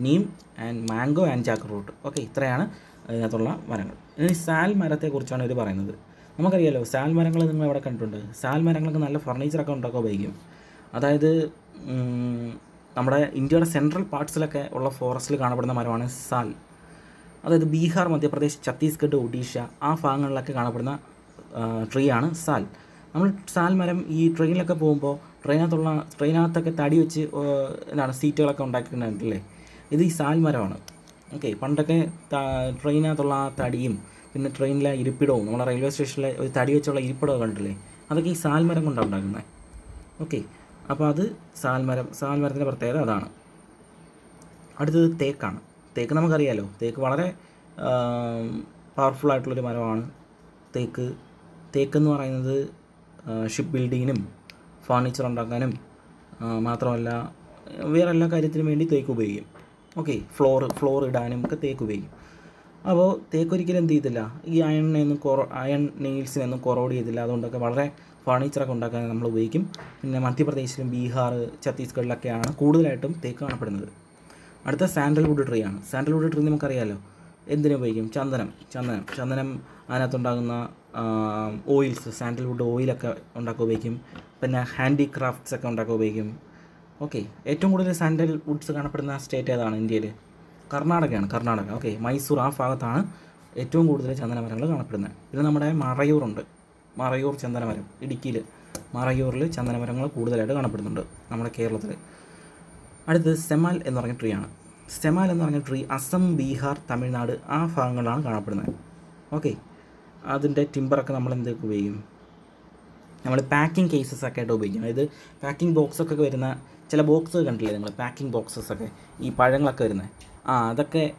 neem and mango and jackfruit okay ഇത്രയാണ് ഇതിനകത്തുള്ള മരങ്ങൾ. ഇനി സാൽ മരത്തെക്കുറിച്ചാണ് ഇവർ പറയുന്നത്. നമുക്കറിയാലോ സാൽ മരങ്ങൾ നിങ്ങൾ എവിടെ കണ്ടിട്ടുണ്ട്? സാൽ മരങ്ങളൊക്കെ നല്ല ഫർണിച്ചറൊക്കെ ഉണ്ടാക്കാൻ ഉപയോഗിക്കും. അതായത് നമ്മുടെ ഇന്ത്യയുടെ സെൻട്രൽ പാർട്സിലൊക്കെ ഉള്ള ഫോറസ്റ്റിൽ കാണപ്പെടുന്ന മരമാണ് സാൽ. അതായത് ബീഹാർ മധ്യപ്രദേശ് ഛത്തീസ്ഗഡ് ഒഡീഷ ആ ഭാഗങ്ങളിലൊക്കെ കാണപ്പെടുന്ന ട്രീ ആണ് സാൽ. നമ്മൾ സാൽ മരം ഈ ട്രെയിനിലൊക്കെ പോകുമ്പോൾ ട്രെയിനകത്തുള്ള ട്രെയിനകത്തൊക്കെ തടി വെച്ച് എന്താണ് സീറ്റുകളൊക്കെ ഉണ്ടാക്കിയിട്ടുണ്ടല്ലേ? ഇത് ഈ സാൽ മരമാണ്. ഓക്കെ പണ്ടൊക്കെ ട്രെയിനകത്തുള്ള ആ തടിയും പിന്നെ ട്രെയിനിലെ ഇരിപ്പിടവും നമ്മുടെ റെയിൽവേ സ്റ്റേഷനിലെ ഒരു തടി വെച്ചുള്ള ഇരിപ്പിടമൊക്കെ കണ്ടില്ലേ? അതൊക്കെ ഈ സാൽ മരം കൊണ്ടാണ് ഉണ്ടാക്കുന്നത്. ഓക്കെ അപ്പോൾ അത് സാൽമരം സാൽമരത്തിന്റെ പ്രത്യേകത അതാണ്. അടുത്തത് തേക്കാണ്. തേക്ക് നമുക്കറിയാലോ തേക്ക് വളരെ പവർഫുൾ ആയിട്ടുള്ളൊരു മരമാണ്. തേക്ക് തേക്ക് എന്ന് പറയുന്നത് ഷിപ്പ് ബിൽഡിങ്ങിനും ഫർണിച്ചർ ഉണ്ടാക്കാനും മാത്രമല്ല വേറെ എല്ലാ കാര്യത്തിനും വേണ്ടി തേക്ക് ഉപയോഗിക്കും. ഓക്കെ ഫ്ലോർ ഫ്ലോർ ഇടാനും ഒക്കെ തേക്ക് ഉപയോഗിക്കും. അപ്പോൾ തേക്ക് ഒരിക്കലും എന്ത് ചെയ്തില്ല ഈ അയണിനെയൊന്നും കൊറോ അയൺ നെയിൽസിനെയൊന്നും കൊറോഡ് ചെയ്തില്ല അതുകൊണ്ടൊക്കെ വളരെ ഫർണിച്ചറൊക്കെ ഉണ്ടാക്കാൻ നമ്മൾ ഉപയോഗിക്കും. പിന്നെ മധ്യപ്രദേശിലും ബീഹാർ ഛത്തീസ്ഗഡിലൊക്കെയാണ് കൂടുതലായിട്ടും തേക്ക് കാണപ്പെടുന്നത്. അടുത്ത സാൻഡൽവുഡ് ട്രീ ആണ്. സാൻഡൽവുഡ് ട്രീ നമുക്കറിയാലോ? എന്തിനു ഉപയോഗിക്കും? ചന്ദനം. ചന്ദനം. ചന്ദനം അതിനകത്തുണ്ടാകുന്ന ഓയിൽസ് സാൻഡൽവുഡ് ഓയിലൊക്കെ ഉണ്ടാക്കാൻ ഉപയോഗിക്കും. പിന്നെ ഹാൻഡിക്രാഫ്റ്റ്സ് ഒക്കെ ഉണ്ടാക്കാൻ ഉപയോഗിക്കും. ഓക്കെ ഏറ്റവും കൂടുതൽ സാൻഡൽ വുഡ്സ് കാണപ്പെടുന്ന സ്റ്റേറ്റ് ഏതാണ് ഇന്ത്യയിൽ കർണാടകയാണ്. കർണാടക. ഓക്കെ മൈസൂർ ആ ഭാഗത്താണ് ഏറ്റവും കൂടുതൽ ചന്ദന മരങ്ങൾ കാണപ്പെടുന്നത്. പിന്നെ നമ്മുടെ മറയൂറുണ്ട് മറയൂർ ചന്ദനമരം ഇടുക്കിയിൽ മറയൂറിൽ ചന്ദനമരങ്ങൾ കൂടുതലായിട്ട് കാണപ്പെടുന്നുണ്ട് നമ്മുടെ കേരളത്തിൽ അടുത്തത് സെമാൽ എന്ന് പറഞ്ഞ ട്രീ ആണ്. സെമാൽ എന്ന് പറഞ്ഞ ട്രീ അസം ബീഹാർ തമിഴ്നാട് ആ ഭാഗങ്ങളിലാണ് കാണപ്പെടുന്നത്. ഓക്കെ അതിന്റെ ടിമ്പറൊക്കെ നമ്മൾ എന്തൊക്കെ ഉപയോഗിക്കും? നമ്മൾ പാക്കിംഗ് കേസസ് ഒക്കെ ആയിട്ട് ഉപയോഗിക്കും. അതായത് പാക്കിംഗ് ബോക്സൊക്കെ വരുന്ന ചില ബോക്സ് കണ്ടില്ലേ നിങ്ങൾ പാക്കിംഗ് ബോക്സസ് ഒക്കെ ഈ പഴങ്ങളൊക്കെ വരുന്നത്. ആ അതൊക്കെ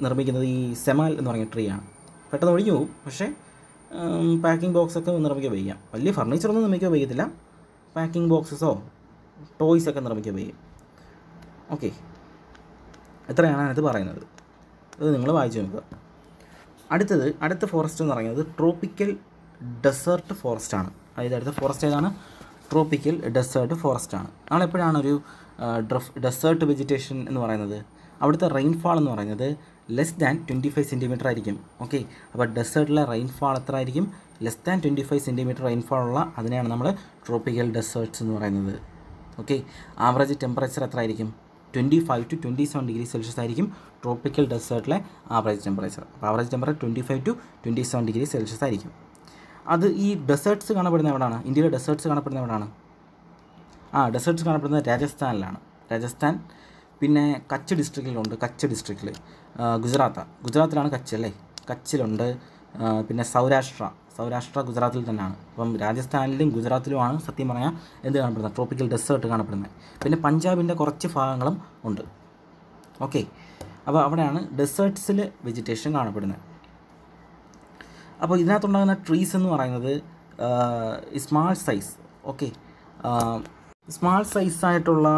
നിർമ്മിക്കുന്നത് ഈ സെമാൽ എന്ന് പറഞ്ഞ ട്രീ ആണ്. പെട്ടെന്ന് ഒഴിഞ്ഞു പോകും. പക്ഷേ പാക്കിംഗ് ബോക്സൊക്കെ നിർമ്മിക്കാൻ ഉപയോഗിക്കാം വലിയ ഫർണിച്ചറൊന്നും നിർമ്മിക്കാൻ ഉപയോഗിക്കത്തില്ല പാക്കിംഗ് ബോക്സസോ ടോയ്സൊക്കെ നിർമ്മിക്കാൻ ഉപയോഗിക്കും ഓക്കെ ഇത്രയാണ് അതിനകത്ത് പറയുന്നത്. ഇത് നിങ്ങൾ വായിച്ചു നോക്കുക. അടുത്തത് അടുത്ത ഫോറസ്റ്റ് എന്ന് പറയുന്നത് ട്രോപ്പിക്കൽ ഡെസേർട്ട് ഫോറസ്റ്റ് ആണ്. അതായത് അടുത്ത ഫോറസ്റ്റ് ഏതാണ്? ട്രോപ്പിക്കൽ ഡെസേർട്ട് ഫോറസ്റ്റ് ആണ്. നമ്മളെപ്പോഴാണ് ഒരു ഡ്രഫ് ഡെസേർട്ട് വെജിറ്റേഷൻ എന്ന് പറയുന്നത്? അവിടുത്തെ റെയിൻഫാൾ എന്ന് പറയുന്നത് less than twenty five centimetre ആയിരിക്കും. ഓക്കെ അപ്പോൾ ഡെസേർട്ടിലെ റെയിൻഫാൾ എത്ര ആയിരിക്കും less than twenty five centimetre rainfall ഉള്ള അതിനെയാണ് നമ്മൾ ട്രോപ്പിക്കൽ ഡെസേർട്ട്സ് എന്ന് പറയുന്നത്. ഓക്കെ ആവറേജ് ടെമ്പറേച്ചർ എത്ര ആയിരിക്കും twenty five to twenty seven degree celsius ആയിരിക്കും ട്രോപ്പിക്കൽ ഡെസേർട്ടിലെ ആവറേജ് ടെമ്പറേച്ചർ അപ്പോൾ average temperature twenty five to twenty seven degree celsius ആയിരിക്കും. അത് ഈ ഡെസേർട്ട്സ് കാണപ്പെടുന്ന എവിടെയാണ് ഇന്ത്യയിലെ ഡെസേർട്ട്സ് കാണപ്പെടുന്ന എവിടെയാണ് ആ ഡെസേർട്ട്സ് കാണപ്പെടുന്നത് രാജസ്ഥാനിലാണ്. രാജസ്ഥാൻ പിന്നെ കച്ച് ഡിസ്ട്രിക്റ്റിലുണ്ട് കച്ച് ഡിസ്ട്രിക്റ്റിൽ ഗുജറാത്താണ് ഗുജറാത്തിലാണ് കച്ച് അല്ലേ? കച്ചിലുണ്ട്. പിന്നെ സൗരാഷ്ട്ര. സൗരാഷ്ട്ര ഗുജറാത്തിൽ തന്നെയാണ്. അപ്പം രാജസ്ഥാനിലും ഗുജറാത്തിലുമാണ് സത്യം പറഞ്ഞാൽ എന്ത് കാണപ്പെടുന്നത്? ട്രോപ്പിക്കൽ ഡെസേർട്ട് കാണപ്പെടുന്നത്. പിന്നെ പഞ്ചാബിന്റെ കുറച്ച് ഭാഗങ്ങളും ഉണ്ട്. ഓക്കെ അപ്പോൾ അവിടെയാണ് ഡെസേർട്ട്സിൽ വെജിറ്റേഷൻ കാണപ്പെടുന്നത്. അപ്പോൾ ഇതിനകത്തുണ്ടാകുന്ന ട്രീസ് എന്ന് പറയുന്നത് സ്മാൾ സൈസ് ഓക്കെ സ്മാൾ സൈസായിട്ടുള്ള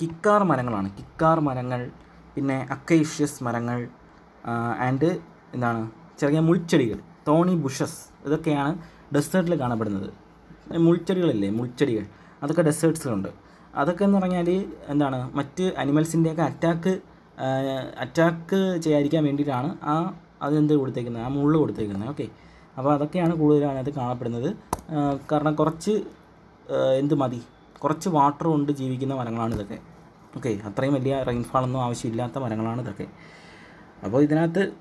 കിക്കാർ മരങ്ങളാണ്. കിക്കാർ മരങ്ങൾ പിന്നെ അക്കേഷ്യസ് മരങ്ങൾ ആൻഡ് എന്താണ് ചെറിയ മുൾച്ചെടികൾ തോണി ബുഷസ് ഇതൊക്കെയാണ് ഡെസേർട്ടിൽ കാണപ്പെടുന്നത്. മുൾച്ചെടികളില്ലേ മുൾച്ചെടികൾ അതൊക്കെ ഡെസേർട്ട്സിലുണ്ട് അതൊക്കെ എന്ന് പറഞ്ഞാൽ എന്താണ് മറ്റ് അനിമൽസിന്റെയൊക്കെ അറ്റാക്ക് അറ്റാക്ക് ചെയ്യാതിരിക്കാൻ വേണ്ടിയിട്ടാണ് ആ അതെന്ത് കൊടുത്തേക്കുന്നത് ആ മുള്ള് കൊടുത്തേക്കുന്നത് ഓക്കെ അപ്പോൾ അതൊക്കെയാണ് കൂടുതലും അതിനകത്ത് കാണപ്പെടുന്നത്. കാരണം കുറച്ച് എന്ത് മതി കുറച്ച് വാട്ടർ കൊണ്ട് ജീവിക്കുന്ന മരങ്ങളാണ് ഇതൊക്കെ. ഓക്കെ അത്രയും വലിയ റെയിൻഫാളൊന്നും ആവശ്യമില്ലാത്ത മരങ്ങളാണ് ഇതൊക്കെ. അപ്പോൾ ഇതിനകത്ത്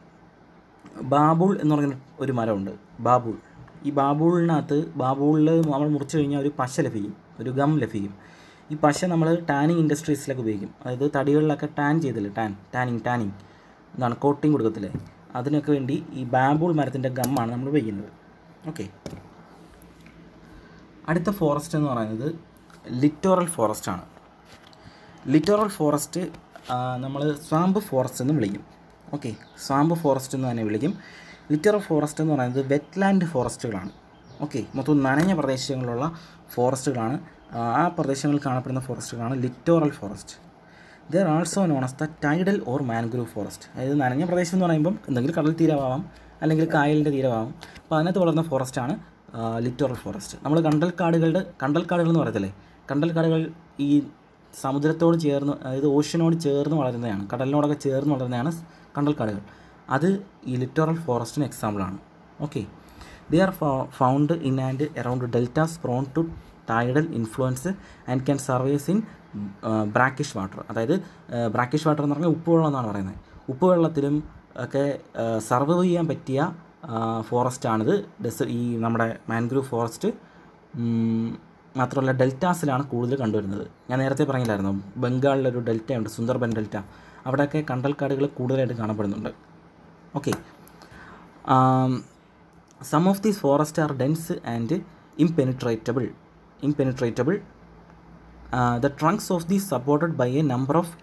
ബാബുൾ എന്ന് പറയുന്ന ഒരു മരമുണ്ട് ബാബുൾ. ഈ ബാബുളിനകത്ത് ബാബുളിൽ നമ്മൾ മുറിച്ച് കഴിഞ്ഞാൽ ഒരു പശ ലഭിക്കും ഒരു ഗം ലഭിക്കും. ഈ പശ നമ്മൾ ടാനിങ് ഇൻഡസ്ട്രീസിലൊക്കെ ഉപയോഗിക്കും. അതായത് തടികളിലൊക്കെ ടാൻ ചെയ്തില്ലേ ടാൻ ടാനിങ് ടാനിങ് എന്താണ് കോട്ടിങ് കൊടുക്കത്തില്ലേ? അതിനൊക്കെ വേണ്ടി ഈ ബാബുൾ മരത്തിന്റെ ഗമ്മാണ് നമ്മൾ ഉപയോഗിക്കുന്നത്. ഓക്കെ. അടുത്ത ഫോറസ്റ്റ് എന്ന് പറയുന്നത് ലിറ്റോറൽ ഫോറസ്റ്റ് ആണ്. ലിറ്റോറൽ ഫോറസ്റ്റ് നമ്മൾ സ്വാമ്പ് ഫോറസ്റ്റ് എന്ന് വിളിക്കും. ഓക്കെ സ്വാമ്പ് ഫോറസ്റ്റ് എന്ന് തന്നെ വിളിക്കും. ലിറ്ററൽ ഫോറസ്റ്റ് എന്ന് പറയുന്നത് വെറ്റ്ലാൻഡ് ഫോറസ്റ്റുകളാണ്. ഓക്കെ മൊത്തം നനഞ്ഞ പ്രദേശങ്ങളിലുള്ള ഫോറസ്റ്റുകളാണ്. ആ, പ്രദേശങ്ങളിൽ കാണപ്പെടുന്ന ഫോറസ്റ്റുകളാണ് littoral forest. They're also known as the tidal or mangrove forest അതായത് നനഞ്ഞ പ്രദേശം എന്ന് പറയുമ്പം എന്തെങ്കിലും കടൽ തീരമാവാം അല്ലെങ്കിൽ കായലിന്റെ തീരമാവാം. അപ്പോൾ അതിനകത്ത് വളർന്ന ഫോറസ്റ്റാണ് ലിറ്റോറൽ ഫോറസ്റ്റ് നമ്മൾ കണ്ടൽക്കാടുകളുടെ കണ്ടൽക്കാടുകൾ എന്ന് പറയത്തില്ലേ? കണ്ടൽക്കാടുകൾ ഈ സമുദ്രത്തോട് ചേർന്ന് അതായത് ഓഷ്യനോട് ചേർന്ന് വളരുന്നതാണ് കടലിനോടൊക്കെ ചേർന്ന് വളരുന്നതാണ് കണ്ടൽക്കാടുകൾ. അത് ഈ ലിറ്റോറൽ ഫോറസ്റ്റിന് എക്സാമ്പിളാണ് okay they are found in and around deltas prone to tidal influence and can survive in brackish water അതായത് ബ്രാക്കിഷ് വാട്ടർ എന്ന് പറഞ്ഞാൽ ഉപ്പുവെള്ളം എന്നാണ് പറയുന്നത്. ഉപ്പുവെള്ളത്തിലും ഒക്കെ സർവൈവ് ചെയ്യാൻ പറ്റിയ ഫോറസ്റ്റാണിത് ഡെസ് ഈ നമ്മുടെ മാൻഗ്രൂവ് ഫോറസ്റ്റ് മാത്രമല്ല ഡെൽറ്റാസിലാണ് കൂടുതൽ കണ്ടുവരുന്നത്. ഞാൻ നേരത്തെ പറഞ്ഞില്ലായിരുന്നു? ബംഗാളിലൊരു ഡെൽറ്റയുണ്ട് സുന്ദർബൻ ഡെൽറ്റ. അവിടെയൊക്കെ കണ്ടൽക്കാടുകൾ കൂടുതലായിട്ട് കാണപ്പെടുന്നുണ്ട്. Okay. Some of these forest are dense and impenetrable impenetrable the trunks of these supported by a number of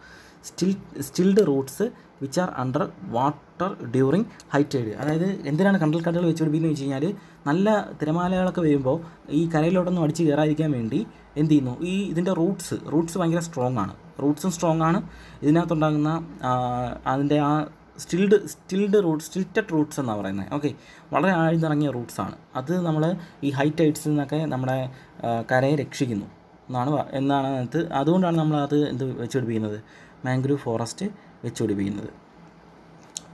stilt stilt roots which are under water during high tide അതായത് എന്തിനാണ് കണ്ടൽ കണ്ടൽക്കാടുകൾ വെച്ച് പിടിപ്പിക്കുന്നത് വെച്ച് കഴിഞ്ഞാൽ നല്ല തിരമാലകളൊക്കെ വരുമ്പോൾ ഈ കരയിലോട്ടൊന്നും അടിച്ച് കയറാതിരിക്കാൻ വേണ്ടി എന്ത് ചെയ്യുന്നു? ഈ ഇതിന്റെ റൂട്ട്സ് റൂട്ട്സ് ഭയങ്കര സ്ട്രോങ് ആണ്. റൂട്ട്സും സ്ട്രോങ് ആണ്. ഇതിനകത്തുണ്ടാകുന്ന അതിന്റെ ആ stilt stilt roots stilted roots എന്നാണ് പറയുന്നത് ഓക്കെ വളരെ ആഴ്ന്നിറങ്ങിയ ആണ്. അത് നമ്മൾ ഈ ഹൈ ടൈഡ്സിൽ നിന്നൊക്കെ നമ്മുടെ കരയെ രക്ഷിക്കുന്നു. എന്നാണ് എന്നാണ് അത് അതുകൊണ്ടാണ് നമ്മൾ അത് എന്ത് വെച്ചുപിടിപ്പിക്കുന്നത് mangrove forest വെച്ചുപിടിപ്പിക്കുന്നത്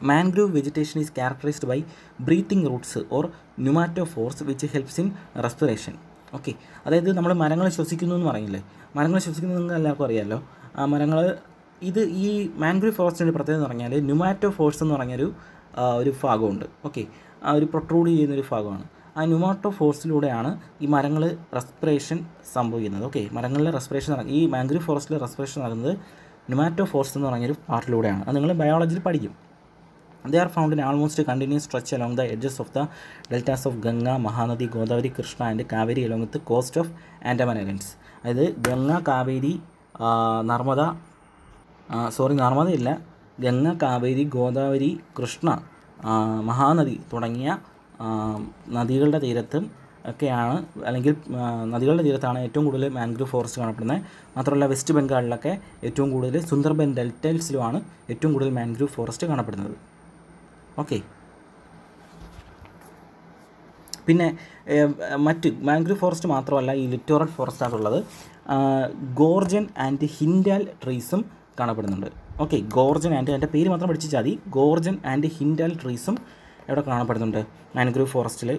mangrove vegetation is characterized by breathing roots or pneumatophores which helps in respiration okay അതായത് നമ്മൾ മരങ്ങൾ ശ്വസിക്കുന്നു എന്ന് പറയില്ലേ മരങ്ങൾ ശ്വസിക്കുന്നു എന്ന് എല്ലാവർക്കും അറിയാമല്ലോ ആ മരങ്ങൾ ഇത് ഈ മാൻഗ്രൂവ് ഫോറസ്റ്റിന്റെ പ്രത്യേകത എന്ന് പറഞ്ഞാൽ ന്യൂമാറ്റോ ഫോഴ്സ് എന്ന് പറഞ്ഞൊരു ഒരു ഭാഗമുണ്ട്. ഓക്കെ ആ ഒരു പ്രൊട്രൂഡ് ചെയ്യുന്നൊരു ഭാഗമാണ്. ആ ന്യൂമാറ്റോ ഫോഴ്സിലൂടെയാണ് ഈ മരങ്ങൾ റെസ്പിറേഷൻ സംഭവിക്കുന്നത്. ഓക്കെ മരങ്ങളിലെ റെസ്പിറേഷൻ ഈ മാൻഗ്രൂവ് ഫോറസ്റ്റിലെ റെസ്പിറേഷൻ നടക്കുന്നത് നൊമാറ്റോ ഫോർസ് എന്ന് പറഞ്ഞൊരു പാർട്ടിലൂടെയാണ് അത് നിങ്ങൾ ബയോളജിയിൽ പഠിക്കും. They are found in almost continuous stretch along the edges of the deltas of Ganga Mahanadi Godavari Krishna and Kaveri along with coast of Andaman islands അതായത് ഗംഗ കാവേരി നർമ്മദ സോറി നർമ്മദ ഇല്ല. ഗംഗ കാവേരി ഗോദാവരി കൃഷ്ണ മഹാനദി തുടങ്ങിയ നദികളുടെ തീരത്തും ഒക്കെയാണ്. അല്ലെങ്കിൽ നദികളുടെ തീരത്താണ് ഏറ്റവും കൂടുതൽ മാൻഗ്രൂവ് ഫോറസ്റ്റ് കാണപ്പെടുന്നത്. മാത്രമല്ല വെസ്റ്റ് ബംഗാളിലൊക്കെ ഏറ്റവും കൂടുതൽ സുന്ദർബൻ ഡെൽറ്റൽസിലുമാണ് ഏറ്റവും കൂടുതൽ മാൻഗ്രൂവ് ഫോറസ്റ്റ് കാണപ്പെടുന്നത്. ഓക്കെ. പിന്നെ മറ്റ് മാംഗ്രൂവ് ഫോറസ്റ്റ് മാത്രമല്ല ഈ ലിറ്റോറൽ ഫോറസ്റ്റാണുള്ളത്. ഗോർജൻ ആൻഡ് ഹിൻഡാൽ ട്രീസും കാണപ്പെടുന്നുണ്ട്. ഓക്കെ ഗോർജൻ ആൻഡ് എന്റെ പേര് മാത്രം പഠിച്ചാൽ മതി. ഗോർജൻ ആൻഡ് ഹിൻഡാൽ ട്രീസും എവിടെ കാണപ്പെടുന്നുണ്ട്? മാൻഗ്രൂവ് ഫോറസ്റ്റിൽ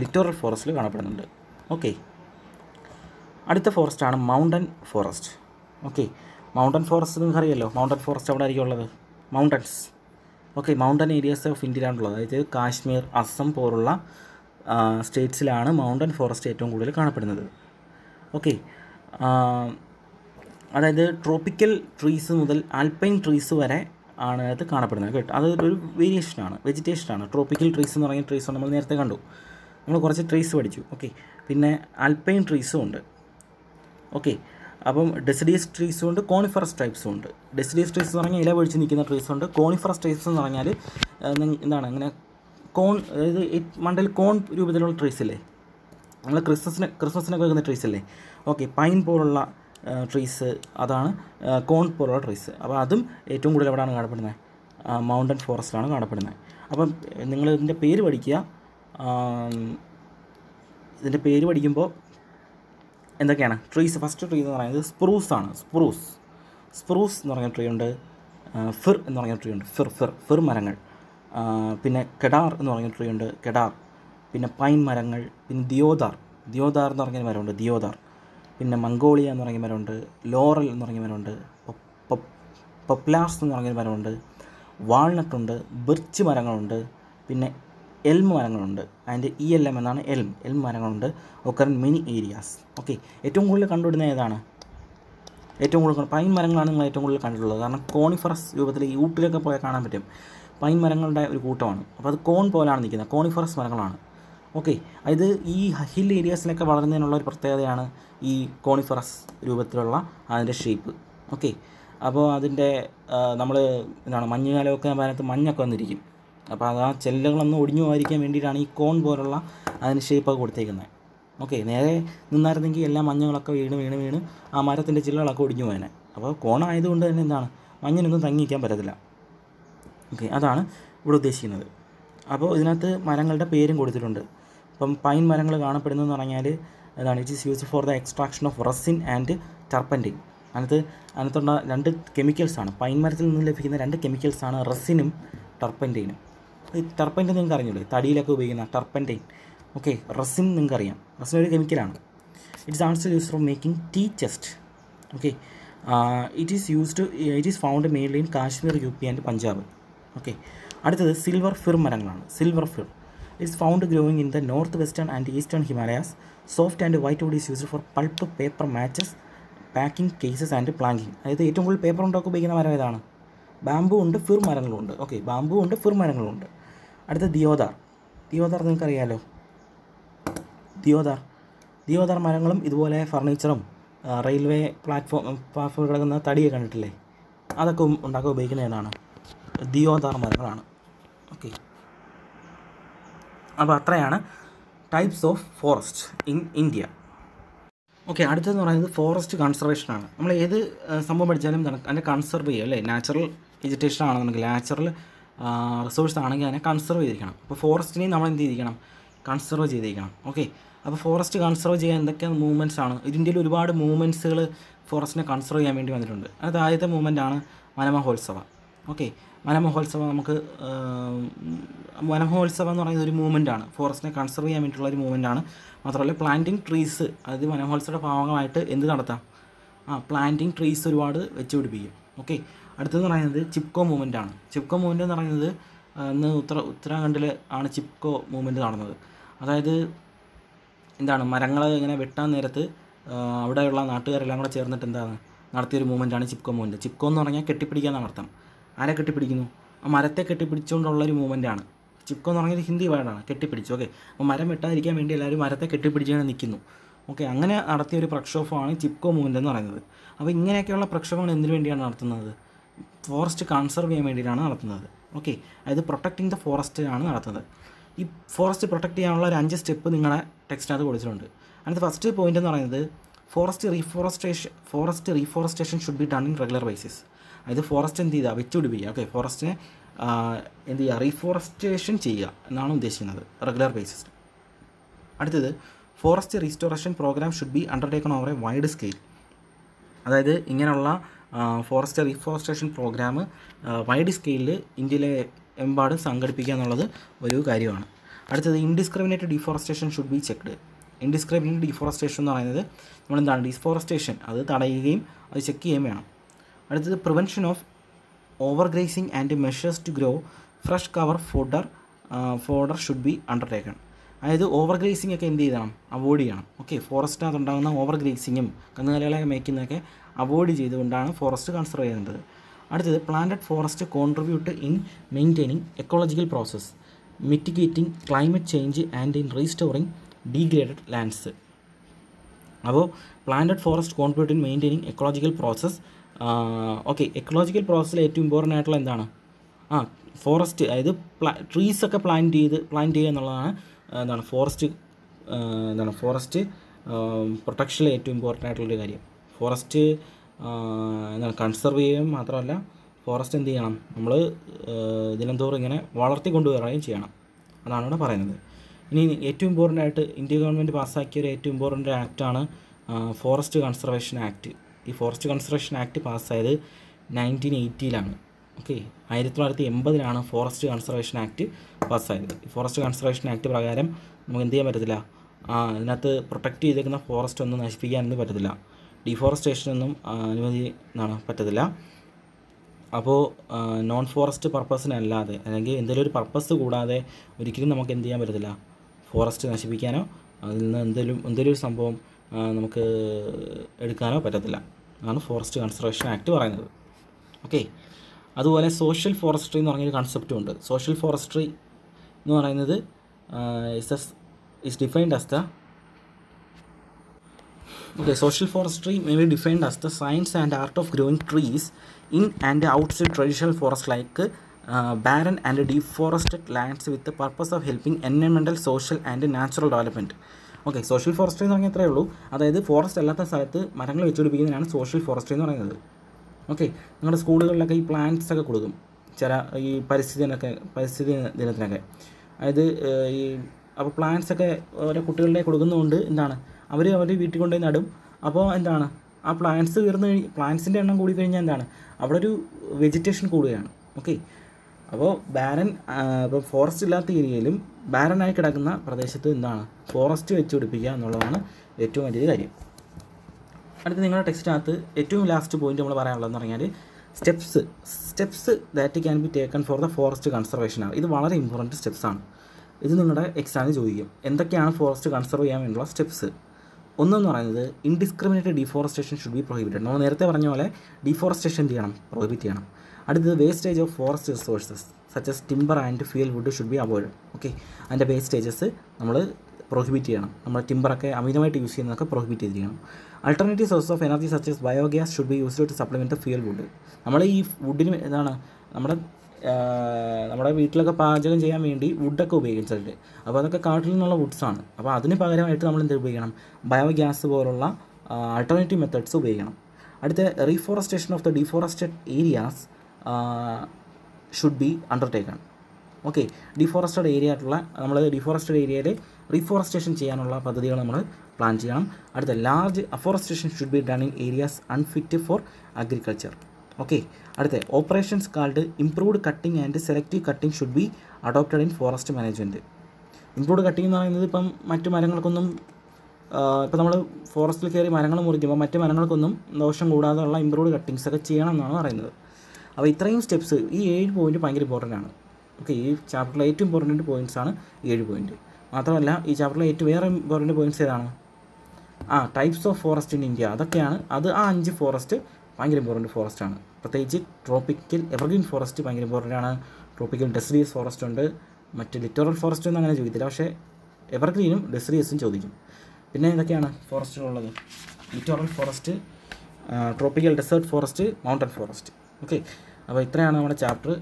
ലിറ്റോറൽ ഫോറസ്റ്റിൽ കാണപ്പെടുന്നുണ്ട്. ഓക്കെ. അടുത്ത ഫോറസ്റ്റാണ് mountain forest. Okay. Mountain forest നിങ്ങൾക്ക് അറിയാമല്ലോ മൗണ്ടൻ ഫോറസ്റ്റ് എവിടെ ആയിരിക്കും ഉള്ളത്? Mountains. Okay mountain areas of ഇന്ത്യയിലാണുള്ളത്. അതായത് കാശ്മീർ അസം പോലുള്ള സ്റ്റേറ്റ്സിലാണ് മൗണ്ടൻ ഫോറസ്റ്റ് ഏറ്റവും കൂടുതൽ കാണപ്പെടുന്നത്. ഓക്കെ. അതായത് ട്രോപ്പിക്കൽ ട്രീസ് മുതൽ ആൽപ്പൈൻ ട്രീസ് വരെ ആണ് അത് കാണപ്പെടുന്നത് കേട്ടോ. അത് ഒരു വേരിയേഷനാണ് വെജിറ്റേഷനാണ് ട്രോപ്പിക്കൽ ട്രീസ് എന്ന് പറയുന്ന ട്രീസ് നമ്മൾ നേരത്തെ കണ്ടു. നമ്മൾ കുറച്ച് ട്രീസ് പഠിച്ചു. ഓക്കെ പിന്നെ ആൽപ്പൈൻ ട്രീസും ഉണ്ട്. ഓക്കെ അപ്പം ഡെസിഡിയസ് ട്രീസും ഉണ്ട് കോണിഫറസ് ടൈപ്സും ഉണ്ട്. ഡെസിഡിയസ് ട്രീസ് എന്ന് പറഞ്ഞാൽ ഇല പൊഴിച്ച് നിൽക്കുന്ന ട്രീസും ഉണ്ട്. കോണിഫറസ് ട്രീസ് എന്ന് പറഞ്ഞാൽ എന്താണ് അങ്ങനെ കോൺ അതായത് മണ്ടൽ കോൺ രൂപത്തിലുള്ള ട്രീസ് അല്ലേ നമ്മൾ ക്രിസ്മസിന് ക്രിസ്മസിനൊക്കെ വെക്കുന്ന ട്രീസ് അല്ലേ ഓക്കെ പൈൻ പോലുള്ള ട്രീസ് അതാണ് കോൺ പോലുള്ള ട്രീസ് അപ്പോൾ അതും ഏറ്റവും കൂടുതൽ എവിടെയാണ് കാണപ്പെടുന്നത്? മൗണ്ടൻ ഫോറസ്റ്റിലാണ് കാണപ്പെടുന്നത്. അപ്പം നിങ്ങൾ ഇതിന്റെ പേര് പഠിക്കുക. ഇതിന്റെ പേര് പഠിക്കുമ്പോൾ എന്തൊക്കെയാണ്? ട്രീസ് ഫസ്റ്റ് ട്രീ എന്ന് പറയുന്നത് സ്പ്രൂസ് ആണ്. സ്പ്രൂസ് സ്പ്രൂസ് എന്ന് പറയുന്ന ട്രീ ഉണ്ട്. ഫിർ എന്ന് പറയുന്ന ട്രീ ഉണ്ട്. ഫിർ ഫിർ ഫിർ മരങ്ങൾ. പിന്നെ കെടാർ എന്ന് പറയുന്ന ട്രീ ഉണ്ട്. കെടാർ പിന്നെ പൈൻ മരങ്ങൾ. പിന്നെ ദിയോദാർ. ദിയോദാർ എന്ന് പറഞ്ഞ മരമുണ്ട്. ദിയോദാർ. പിന്നെ മംഗോളിയ എന്ന് പറയുന്ന മരമുണ്ട് ലോറൽ എന്ന് പറയുന്ന മരമുണ്ട് പൊപ്ലാസ് എന്ന് പറയുന്ന മരമുണ്ട് വാൾനട്ട് ഉണ്ട് ബിർച്ച് മരങ്ങളുണ്ട് പിന്നെ എൽമ് മരങ്ങളുണ്ട്. അതിന്റെ ഇ എൽ എം എന്നാണ് എൽമ്. എൽമ് മരങ്ങളുണ്ട്. ഒക്കർ മിനി ഏരിയാസ് ഓക്കെ ഏറ്റവും കൂടുതൽ കണ്ടുവിടുന്ന ഏതാണ്? ഏറ്റവും കൂടുതൽ പൈൻ മരങ്ങളാണ് നിങ്ങൾ ഏറ്റവും കൂടുതൽ കണ്ടിട്ടുള്ളത്. കാരണം കോണിഫറസ് രൂപത്തിൽ യൂട്ടിലൊക്കെ പോയാൽ കാണാൻ പറ്റും. പൈൻ മരങ്ങളുടെ ഒരു കൂട്ടമാണ്. അപ്പോൾ അത് കോൺ പോലാണ് നിൽക്കുന്നത്. കോണിഫറസ് മരങ്ങളാണ്. ഓക്കെ അതായത് ഈ ഹിൽ ഏരിയാസിലൊക്കെ വളരുന്നതിനുള്ള ഒരു പ്രത്യേകതയാണ് ഈ കോണിഫറസ് രൂപത്തിലുള്ള അതിന്റെ ഷേപ്പ്. ഓക്കെ അപ്പോൾ അതിന്റെ നമ്മൾ എന്താണ് മഞ്ഞുകാലമൊക്കെ അതിനകത്ത് മഞ്ഞൊക്കെ വന്നിരിക്കും. അപ്പോൾ അത് ആ ചെല്ലുകളൊന്നും ഒടിഞ്ഞു പോകാതിരിക്കാൻ വേണ്ടിയിട്ടാണ് ഈ കോൺ പോലുള്ള അതിന് ഷേപ്പൊക്കെ കൊടുത്തേക്കുന്നത്. ഓക്കെ നേരെ നിന്നായിരുന്നെങ്കിൽ എല്ലാ മഞ്ഞുകളൊക്കെ വീണ് വീണ് വീണ് ആ മരത്തിന്റെ ചില്ലകളൊക്കെ ഒടിഞ്ഞു പോയനെ. അപ്പോൾ കോണായതുകൊണ്ട് തന്നെ എന്താണ് മഞ്ഞിനൊന്നും തങ്ങി നിൽക്കാൻ പറ്റത്തില്ല. ഓക്കെ അതാണ് ഇവിടെ ഉദ്ദേശിക്കുന്നത്. അപ്പോൾ ഇതിനകത്ത് മരങ്ങളുടെ പേരും കൊടുത്തിട്ടുണ്ട്. ഇപ്പം പൈൻ മരങ്ങൾ കാണപ്പെടുന്നതെന്ന് പറഞ്ഞാൽ അതാണ് it is use for the extraction of resin and turpentine അതിനകത്ത് അതിനകത്തുള്ള രണ്ട് കെമിക്കൽസാണ് പൈൻ മരത്തിൽ നിന്ന് ലഭിക്കുന്ന രണ്ട് കെമിക്കൽസാണ് റസിനും ടർപ്പന്റൈനും ഈ ടർപ്പന്റൈൻ നിങ്ങൾക്ക് അറിഞ്ഞൂടെ? തടിയിലൊക്കെ ഉപയോഗിക്കുന്ന ടർപ്പന്റൈൻ ഓക്കെ റസിൻ നിങ്ങൾക്ക് അറിയാം റസിൻ ഒരു കെമിക്കലാണ് it's also use for making tea chest okay it is used it is found mainly in Kashmir U P and Punjab okay അടുത്തത് സിൽവർ ഫിർ മരങ്ങളാണ്. Silver fir it's found growing in the north western and eastern Himalayas soft and white wood is used for pulp paper matches packing cases and planking അതായത് ഏറ്റവും കൂടുതൽ paper ഉണ്ടാക്കി ഉപയോഗിക്കുന്ന മരം ഏതാണ്? Bamboo ഉണ്ട് ഫിർ മരങ്ങളും ഉണ്ട് ഓക്കെ ബാമ്പു ഉണ്ട് ഫിർ മരങ്ങളും ഉണ്ട് അടുത്ത ദിയോദാർ. ദിയോദാർ നിങ്ങൾക്കറിയാലോ? ദിയോദാർ. ദിയോദാർ മരങ്ങളും ഇതുപോലെ ഫർണിച്ചറും റെയിൽവേ പ്ലാറ്റ്ഫോം പ്ലാറ്റ്ഫോം കിടക്കുന്ന തടിയൊക്കെ കണ്ടിട്ടില്ലേ? അതൊക്കെ ഉണ്ടാക്കാൻ ഉപയോഗിക്കുന്ന ഏതാണ്? ദിയോദാർ മരങ്ങളാണ്. ഓക്കെ അപ്പോൾ അത്രയാണ്. Types of forest in India okay അടുത്തതെന്ന് പറയുന്നത് ഫോറസ്റ്റ് കൺസർവേഷനാണ് നമ്മൾ ഏത് സംഭവം പഠിച്ചാലും അതിനെ കൺസർവ് ചെയ്യുക അല്ലേ? നാച്ചുറൽ വെജിറ്റേഷൻ ആണെന്നുണ്ടെങ്കിൽ നാച്ചുറൽ റിസോഴ്സ് ആണെങ്കിൽ അതിനെ കൺസർവ് ചെയ്തിരിക്കണം. അപ്പോൾ ഫോറസ്റ്റിനെയും നമ്മൾ എന്ത് ചെയ്തിരിക്കണം? കൺസർവ് ചെയ്തിരിക്കണം. ഓക്കെ അപ്പോൾ ഫോറസ്റ്റ് കൺസർവ് ചെയ്യാൻ എന്തൊക്കെ മൂവ്മെന്റ്സ് ആണ്? ഇന്ത്യയിൽ ഒരുപാട് മൂവ്മെന്റ്സുകൾ ഫോറസ്റ്റിനെ കൺസർവ് ചെയ്യാൻ വേണ്ടി വന്നിട്ടുണ്ട്. അത് ആദ്യത്തെ മൂവ്മെന്റ് ആണ് വനമഹോത്സവ. ഓക്കെ വനമഹോത്സവം നമുക്ക് വനമഹോത്സവം എന്ന് പറയുന്നത് ഒരു മൂവ്മെന്റ് ആണ്. ഫോറസ്റ്റിനെ കൺസർവ് ചെയ്യാൻ വേണ്ടിയിട്ടുള്ള ഒരു മൂവ്മെന്റ് ആണ്. മാത്രമല്ല പ്ലാന്റിങ് ട്രീസ് അതായത് വനമഹോത്സവയുടെ ഭാഗമായിട്ട് എന്ത് നടത്താം? ആ പ്ലാന്റിങ് ട്രീസ് ഒരുപാട് വെച്ച് പിടിപ്പിക്കും. ഓക്കെ അടുത്തതെന്ന് പറയുന്നത് ചിപ്കോ മൂവ്മെന്റ് ആണ്. ചിപ്കോ മൂവ്മെന്റ് എന്ന് പറയുന്നത് ഇന്ന് ഉത്തര ഉത്തരാഖണ്ഡിൽ ആണ് ചിപ്കോ മൂവ്മെന്റ് നടന്നത്. അതായത് എന്താണ് മരങ്ങൾ ഇങ്ങനെ വെട്ടാൻ നേരത്ത് അവിടെയുള്ള നാട്ടുകാരെല്ലാം കൂടെ ചേർന്നിട്ട് എന്താണ് നടത്തിയൊരു മൂവ്മെന്റാണ് ചിപ്കോ മൂവ്മെന്റ് ചിപ്കോ എന്ന് പറഞ്ഞാൽ കെട്ടിപ്പിടിക്കാൻ നടത്തം ആരെ കെട്ടിപ്പിടിക്കുന്നു? ആ മരത്തെ കെട്ടിപ്പിടിച്ചുകൊണ്ടുള്ള ഒരു മൂവ്മെന്റാണ് ചിപ്കോ എന്ന് പറഞ്ഞൊരു ഹിന്ദി വേർഡാണ് കെട്ടിപ്പിടിച്ചു. ഓക്കെ അപ്പോൾ മരം വെട്ടാതിരിക്കാൻ വേണ്ടി എല്ലാവരും മരത്തെ കെട്ടിപ്പിടിച്ച് നിൽക്കുന്നു. ഓക്കെ അങ്ങനെ നടത്തിയ ഒരു പ്രക്ഷോഭമാണ് ചിപ്കോ മൂവ്മെന്റ് എന്ന് പറയുന്നത്. അപ്പോൾ ഇങ്ങനെയൊക്കെയുള്ള പ്രക്ഷോഭങ്ങൾ എന്തിനു വേണ്ടിയാണ് നടത്തുന്നത്? ഫോറസ്റ്റ് കൺസർവ് ചെയ്യാൻ വേണ്ടിയിട്ടാണ് നടത്തുന്നത്. ഓക്കെ അതായത് പ്രൊട്ടക്റ്റിംഗ് ദ ഫോറസ്റ്റ് ആണ് നടത്തുന്നത്. ഈ ഫോറസ്റ്റ് പ്രൊട്ടക്ട് ചെയ്യാനുള്ള ഒരു അഞ്ച് സ്റ്റെപ്പ് നിങ്ങളെ ടെക്സ്റ്റിനകത്ത് കൊടുത്തിട്ടുണ്ട്. അതിനകത്ത് ഫസ്റ്റ് പോയിന്റ് എന്ന് പറയുന്നത് forest reforestation forest reforestation should be done in regular basis അതായത് ഫോറസ്റ്റ് എന്ത് ചെയ്യുക വെച്ചുപിടിപ്പിക്കുക. ഓക്കെ ഫോറസ്റ്റിനെ എന്ത് ചെയ്യുക? റീഫോറസ്റ്റേഷൻ ചെയ്യുക എന്നാണ് ഉദ്ദേശിക്കുന്നത്. റെഗുലർ ബേസിസിൽ അടുത്തത് forest restoration program should be undertaken over a wide scale അതായത് ഇങ്ങനെയുള്ള ഫോറസ്റ്റ് റീഫോറസ്റ്റേഷൻ പ്രോഗ്രാം വൈഡ് സ്കെയിലിൽ ഇന്ത്യയിലെ എമ്പാടും സംഘടിപ്പിക്കുക എന്നുള്ളത് ഒരു കാര്യമാണ്. അടുത്തത് indiscriminate deforestation should be checked indiscriminate deforestation എന്ന് പറയുന്നത് നമ്മളെന്താണ്? ഡിഫോറസ്റ്റേഷൻ അത് തടയുകയും അത് ചെക്ക് ചെയ്യുകയും വേണം. അടുത്തത് prevention of over grazing and measures to grow fresh cover fodder fodder should be undertaken അതായത് ഓവർ ഗ്രേസിംഗ് ഒക്കെ എന്ത് ചെയ്യണം? അവോയ്ഡ് ചെയ്യണം. ഓക്കെ ഫോറസ്റ്റിനകത്ത് ഉണ്ടാകുന്ന ഓവർ ഗ്രേസിങ്ങും കന്നുകാലികളെ മേയ്ക്കുന്നതൊക്കെ അവോയ്ഡ് ചെയ്തുകൊണ്ടാണ് ഫോറസ്റ്റ് കൺസർവ് ചെയ്യുന്നത്. അടുത്തത് planted forest contribute in maintaining ecological process mitigating climate change and in restoring degraded lands അപ്പോൾ planted forest contribute in maintaining ecological process okay ecological പ്രോസസ്സിൽ ഏറ്റവും ഇമ്പോർട്ടന്റ് ആയിട്ടുള്ള എന്താണ്? ആ ഫോറസ്റ്റ് അതായത് പ്ലാ ട്രീസ് ഒക്കെ പ്ലാന്റ് ചെയ്ത് പ്ലാന്റ് ചെയ്യുക എന്നുള്ളതാണ് എന്താണ് ഫോറസ്റ്റ് എന്താണ് ഫോറസ്റ്റ് പ്രൊട്ടക്ഷനിൽ ഏറ്റവും ഇമ്പോർട്ടന്റ് ആയിട്ടുള്ളൊരു കാര്യം. ഫോറസ്റ്റ് എന്താണ് കൺസർവ് ചെയ്യുകയും മാത്രമല്ല ഫോറസ്റ്റ് എന്ത് ചെയ്യണം? നമ്മൾ ദിനംതോറും ഇങ്ങനെ വളർത്തി കൊണ്ടുവരികയും ചെയ്യണം. അതാണ് ഇവിടെ പറയുന്നത്. ഇനി ഏറ്റവും ഇമ്പോർട്ടന്റ് ആയിട്ട് ഇന്ത്യ ഗവൺമെന്റ് പാസ്സാക്കിയ ഒരു ഏറ്റവും ഇമ്പോർട്ടന്റ് ആക്റ്റാണ് ഫോറസ്റ്റ് കൺസർവേഷൻ ആക്ട് ഈ ഫോറസ്റ്റ് കൺസർവേഷൻ ആക്ട് പാസ്സായത് നയന്റീൻ എയ്റ്റിയിലാണ് ഓക്കെ ആയിരത്തി തൊള്ളായിരത്തി എൺപതിലാണ് ഫോറസ്റ്റ് കൺസർവേഷൻ ആക്ട് പാസ്സായത്. ഫോറസ്റ്റ് കൺസർവേഷൻ ആക്ട് പ്രകാരം നമുക്ക് എന്ത് ചെയ്യാൻ പറ്റത്തില്ല? അതിനകത്ത് പ്രൊട്ടക്റ്റ് ചെയ്തേക്കുന്ന ഫോറസ്റ്റ് ഒന്നും നശിപ്പിക്കാനൊന്നും പറ്റത്തില്ല? ഡിഫോറസ്റ്റേഷൻ ഒന്നും അനുമതി എന്താണ് പറ്റത്തില്ല. അപ്പോൾ നോൺ ഫോറസ്റ്റ് പർപ്പസിനല്ലാതെ അല്ലെങ്കിൽ എന്തെങ്കിലും ഒരു പർപ്പസ് കൂടാതെ ഒരിക്കലും നമുക്ക് എന്ത് ചെയ്യാൻ പറ്റത്തില്ല? ഫോറസ്റ്റ് നശിപ്പിക്കാനോ അതിൽ നിന്ന് എന്തെങ്കിലും എന്തെങ്കിലും ഒരു സംഭവം നമുക്ക് എടുക്കാനോ പറ്റത്തില്ല. അതാണ് ഫോറസ്റ്റ് കൺസർവേഷൻ ആക്ട് പറയുന്നത്. ഓക്കെ അതുപോലെ സോഷ്യൽ ഫോറസ്ട്രി എന്ന് പറഞ്ഞൊരു കൺസെപ്റ്റും ഉണ്ട്. സോഷ്യൽ ഫോറസ്ട്രി എന്ന് പറയുന്നത് is as is defined as the okay social forestry may be defined as the science and art of growing trees in and outside traditional forest like barren and deep forested lands with purpose of helping എൻവയൺമെന്റൽ social and natural development okay social forestry എന്ന് പറഞ്ഞാൽ ഇത്രയേ ഉള്ളൂ. അതായത് forest അല്ലാത്ത സ്ഥലത്ത് മരങ്ങൾ വെച്ചുപിടിപ്പിക്കുന്നതിനാണ് social forestry എന്ന് പറയുന്നത്. ഓക്കെ നിങ്ങളുടെ സ്കൂളുകളിലൊക്കെ ഈ പ്ലാന്റ്സ് ഒക്കെ കൊടുക്കും. ചില ഈ പരിസ്ഥിതി ദിനൊക്കെ പരിസ്ഥിതി ദിനത്തിനൊക്കെ. അതായത് ഈ അപ്പോൾ പ്ലാന്റ്സ് ഒക്കെ ഓരോ കുട്ടികളുടെ കൊടുക്കുന്നതുകൊണ്ട് എന്താണ്? അവർ അവർ വീട്ടിൽ കൊണ്ടുപോയി നടും. അപ്പോൾ എന്താണ്? ആ പ്ലാന്റ്സ് ഉയർന്നു കഴിഞ്ഞ് പ്ലാന്റ്സിന്റെ എണ്ണം കൂടി കഴിഞ്ഞാൽ എന്താണ്? അവിടെ ഒരു വെജിറ്റേഷൻ കൂടുകയാണ്. ഓക്കെ അപ്പോൾ ബാരൻ ഇപ്പോൾ ഫോറസ്റ്റ് ഇല്ലാത്ത ഏരിയയിലും ബാരനായി കിടക്കുന്ന പ്രദേശത്ത് എന്താണ്? ഫോറസ്റ്റ് വെച്ച് പിടിപ്പിക്കുക എന്നുള്ളതാണ് ഏറ്റവും വലിയ കാര്യം. അടുത്ത് നിങ്ങളുടെ ടെക്സ്റ്റിനകത്ത് ഏറ്റവും ലാസ്റ്റ് പോയിന്റ് നമ്മൾ പറയാനുള്ളതെന്ന് പറഞ്ഞാൽ steps steps that can be taken for the forest conservation ആണ്. ഇത് വളരെ ഇമ്പോർട്ടന്റ് സ്റ്റെപ്സ് ആണ്. ഇത് നിങ്ങളുടെ എക്സാമിന് ചോദിക്കും. എന്തൊക്കെയാണ് ഫോറസ്റ്റ് കൺസർവ് ചെയ്യാൻ വേണ്ടിയുള്ള സ്റ്റെപ്സ് ഒന്നെന്ന് പറയുന്നത് indiscriminate deforestation should be prohibited നമ്മൾ നേരത്തെ പറഞ്ഞ പോലെ ഡിഫോറസ്റ്റേഷൻ ചെയ്യണം പ്രൊഹിബിറ്റ് ചെയ്യണം. അടുത്തത് wastage of forest resources such as timber and fuel wood should be avoid okay അതിന്റെ വേസ്റ്റേജസ് നമ്മൾ പ്രൊഹിബിറ്റ് ചെയ്യണം. നമ്മൾ ടിമ്പറൊക്കെ അമിതമായിട്ട് യൂസ് ചെയ്യുന്നതൊക്കെ പ്രൊഹിബിറ്റ് ചെയ്തിരിക്കണം alternative source of energy such such as biogas should be used to supplement fuel wood നമ്മൾ ഈ വുഡിന് എന്താണ് നമ്മുടെ നമ്മുടെ വീട്ടിലൊക്കെ പാചകം ചെയ്യാൻ വേണ്ടി വുഡൊക്കെ ഉപയോഗിച്ചിട്ടുണ്ട്. അപ്പോൾ അതൊക്കെ കാട്ടിൽ നിന്നുള്ള വുഡ്സാണ് അപ്പോൾ അതിന് പകരമായിട്ട് നമ്മൾ എന്ത് ഉപയോഗിക്കണം? ബയോഗ്യാസ് പോലുള്ള ആൾട്ടർനേറ്റീവ് മെത്തേഡ്സ് ഉപയോഗിക്കണം. അടുത്ത reforestation of the deforested areas should be undertaken okay deforested area ആയിട്ടുള്ള നമ്മൾ ഡിഫോറസ്റ്റഡ് ഏരിയയിൽ റീഫോറസ്റ്റേഷൻ ചെയ്യാനുള്ള പദ്ധതികൾ നമ്മൾ പ്ലാൻ ചെയ്യണം. അടുത്ത large afforestation should be done in areas unfit for agriculture okay അടുത്ത operations called improved cutting and selective cutting should be adopted in forest management improved cutting എന്ന് പറയുന്നത് ഇപ്പം മറ്റു മരങ്ങൾക്കൊന്നും ഇപ്പോൾ നമ്മൾ ഫോറസ്റ്റിൽ കയറി മരങ്ങൾ മുറിക്കുമ്പോൾ മറ്റ് മരങ്ങൾക്കൊന്നും ദോഷം കൂടാതെയുള്ള ഇംപ്രൂവ്ഡ് കട്ടിങ്സ് ഒക്കെ ചെയ്യണം എന്നാണ് പറയുന്നത്. അപ്പോൾ ഇത്രയും സ്റ്റെപ്സ് ഈ ഏഴ് പോയിന്റ് ഭയങ്കര ഇമ്പോർട്ടന്റ് ആണ്. ഓക്കെ ഈ ചാപ്റ്ററിലെ ഏറ്റവും ഇമ്പോർട്ടന്റ് പോയിന്റ്സ് ആണ് ഏഴ് പോയിന്റ് മാത്രമല്ല ഈ ചാപ്റ്ററിലെ ഏറ്റവും വേറെ ഇമ്പോർട്ടന്റ് പോയിന്റ്സ് ഏതാണ്? ആ types of forest in India അതൊക്കെയാണ്. അത് ആ അഞ്ച് ഫോറസ്റ്റ് ഭയങ്കര ഇമ്പോർട്ടന്റ് ഫോറസ്റ്റ് ആണ്. പ്രത്യേകിച്ച് ട്രോപ്പിക്കൽ എവർഗ്രീൻ ഫോറസ്റ്റ് ഭയങ്കര ഇമ്പോർട്ടന്റ് ആണ്. ട്രോപ്പിക്കൽ ഡെസ്രിയസ് ഫോറസ്റ്റ് ഉണ്ട്. മറ്റ് ലിറ്ററൽ ഫോറസ്റ്റ് ഒന്നും അങ്ങനെ ചോദിക്കില്ല പക്ഷേ എവർഗ്രീനും ഡെസ്രിയസും ചോദിക്കും. പിന്നെ ഇതൊക്കെയാണ് ഫോറസ്റ്റുകളുള്ളത് littoral forest tropical desert forest mountain forest okay അപ്പോൾ ഇത്രയാണ് നമ്മുടെ ചാപ്റ്റർ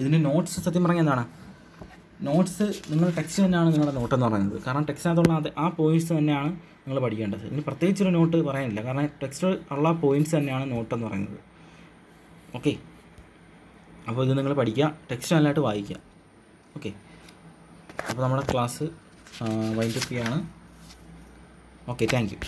ഇതിന്റെ നോട്ട്സ് സത്യം പറഞ്ഞാൽ എന്താണ്? നോട്ട്സ് നിങ്ങൾ ടെക്സ്റ്റ് തന്നെയാണ് നിങ്ങളുടെ നോട്ട് എന്ന് പറയുന്നത്. കാരണം ടെക്സ്റ്റിനകത്തുള്ള അത് ആ പോയിന്റ്സ് തന്നെയാണ് നിങ്ങൾ പഠിക്കേണ്ടത്. ഇതിന് പ്രത്യേകിച്ചൊരു നോട്ട് പറയാനില്ല. കാരണം ടെക്സ്റ്റ് ഉള്ള പോയിന്റ്സ് തന്നെയാണ് നോട്ട് എന്ന് പറയുന്നത്. ഓക്കെ അപ്പോൾ ഇത് നിങ്ങൾ പഠിക്കുക. ടെക്സ്റ്റ് നല്ലതായിട്ട് വായിക്കുക. ഓക്കെ അപ്പോൾ നമ്മുടെ ക്ലാസ് വൈൻഡപ്പ് ചെയ്യാണ്. Okay thank you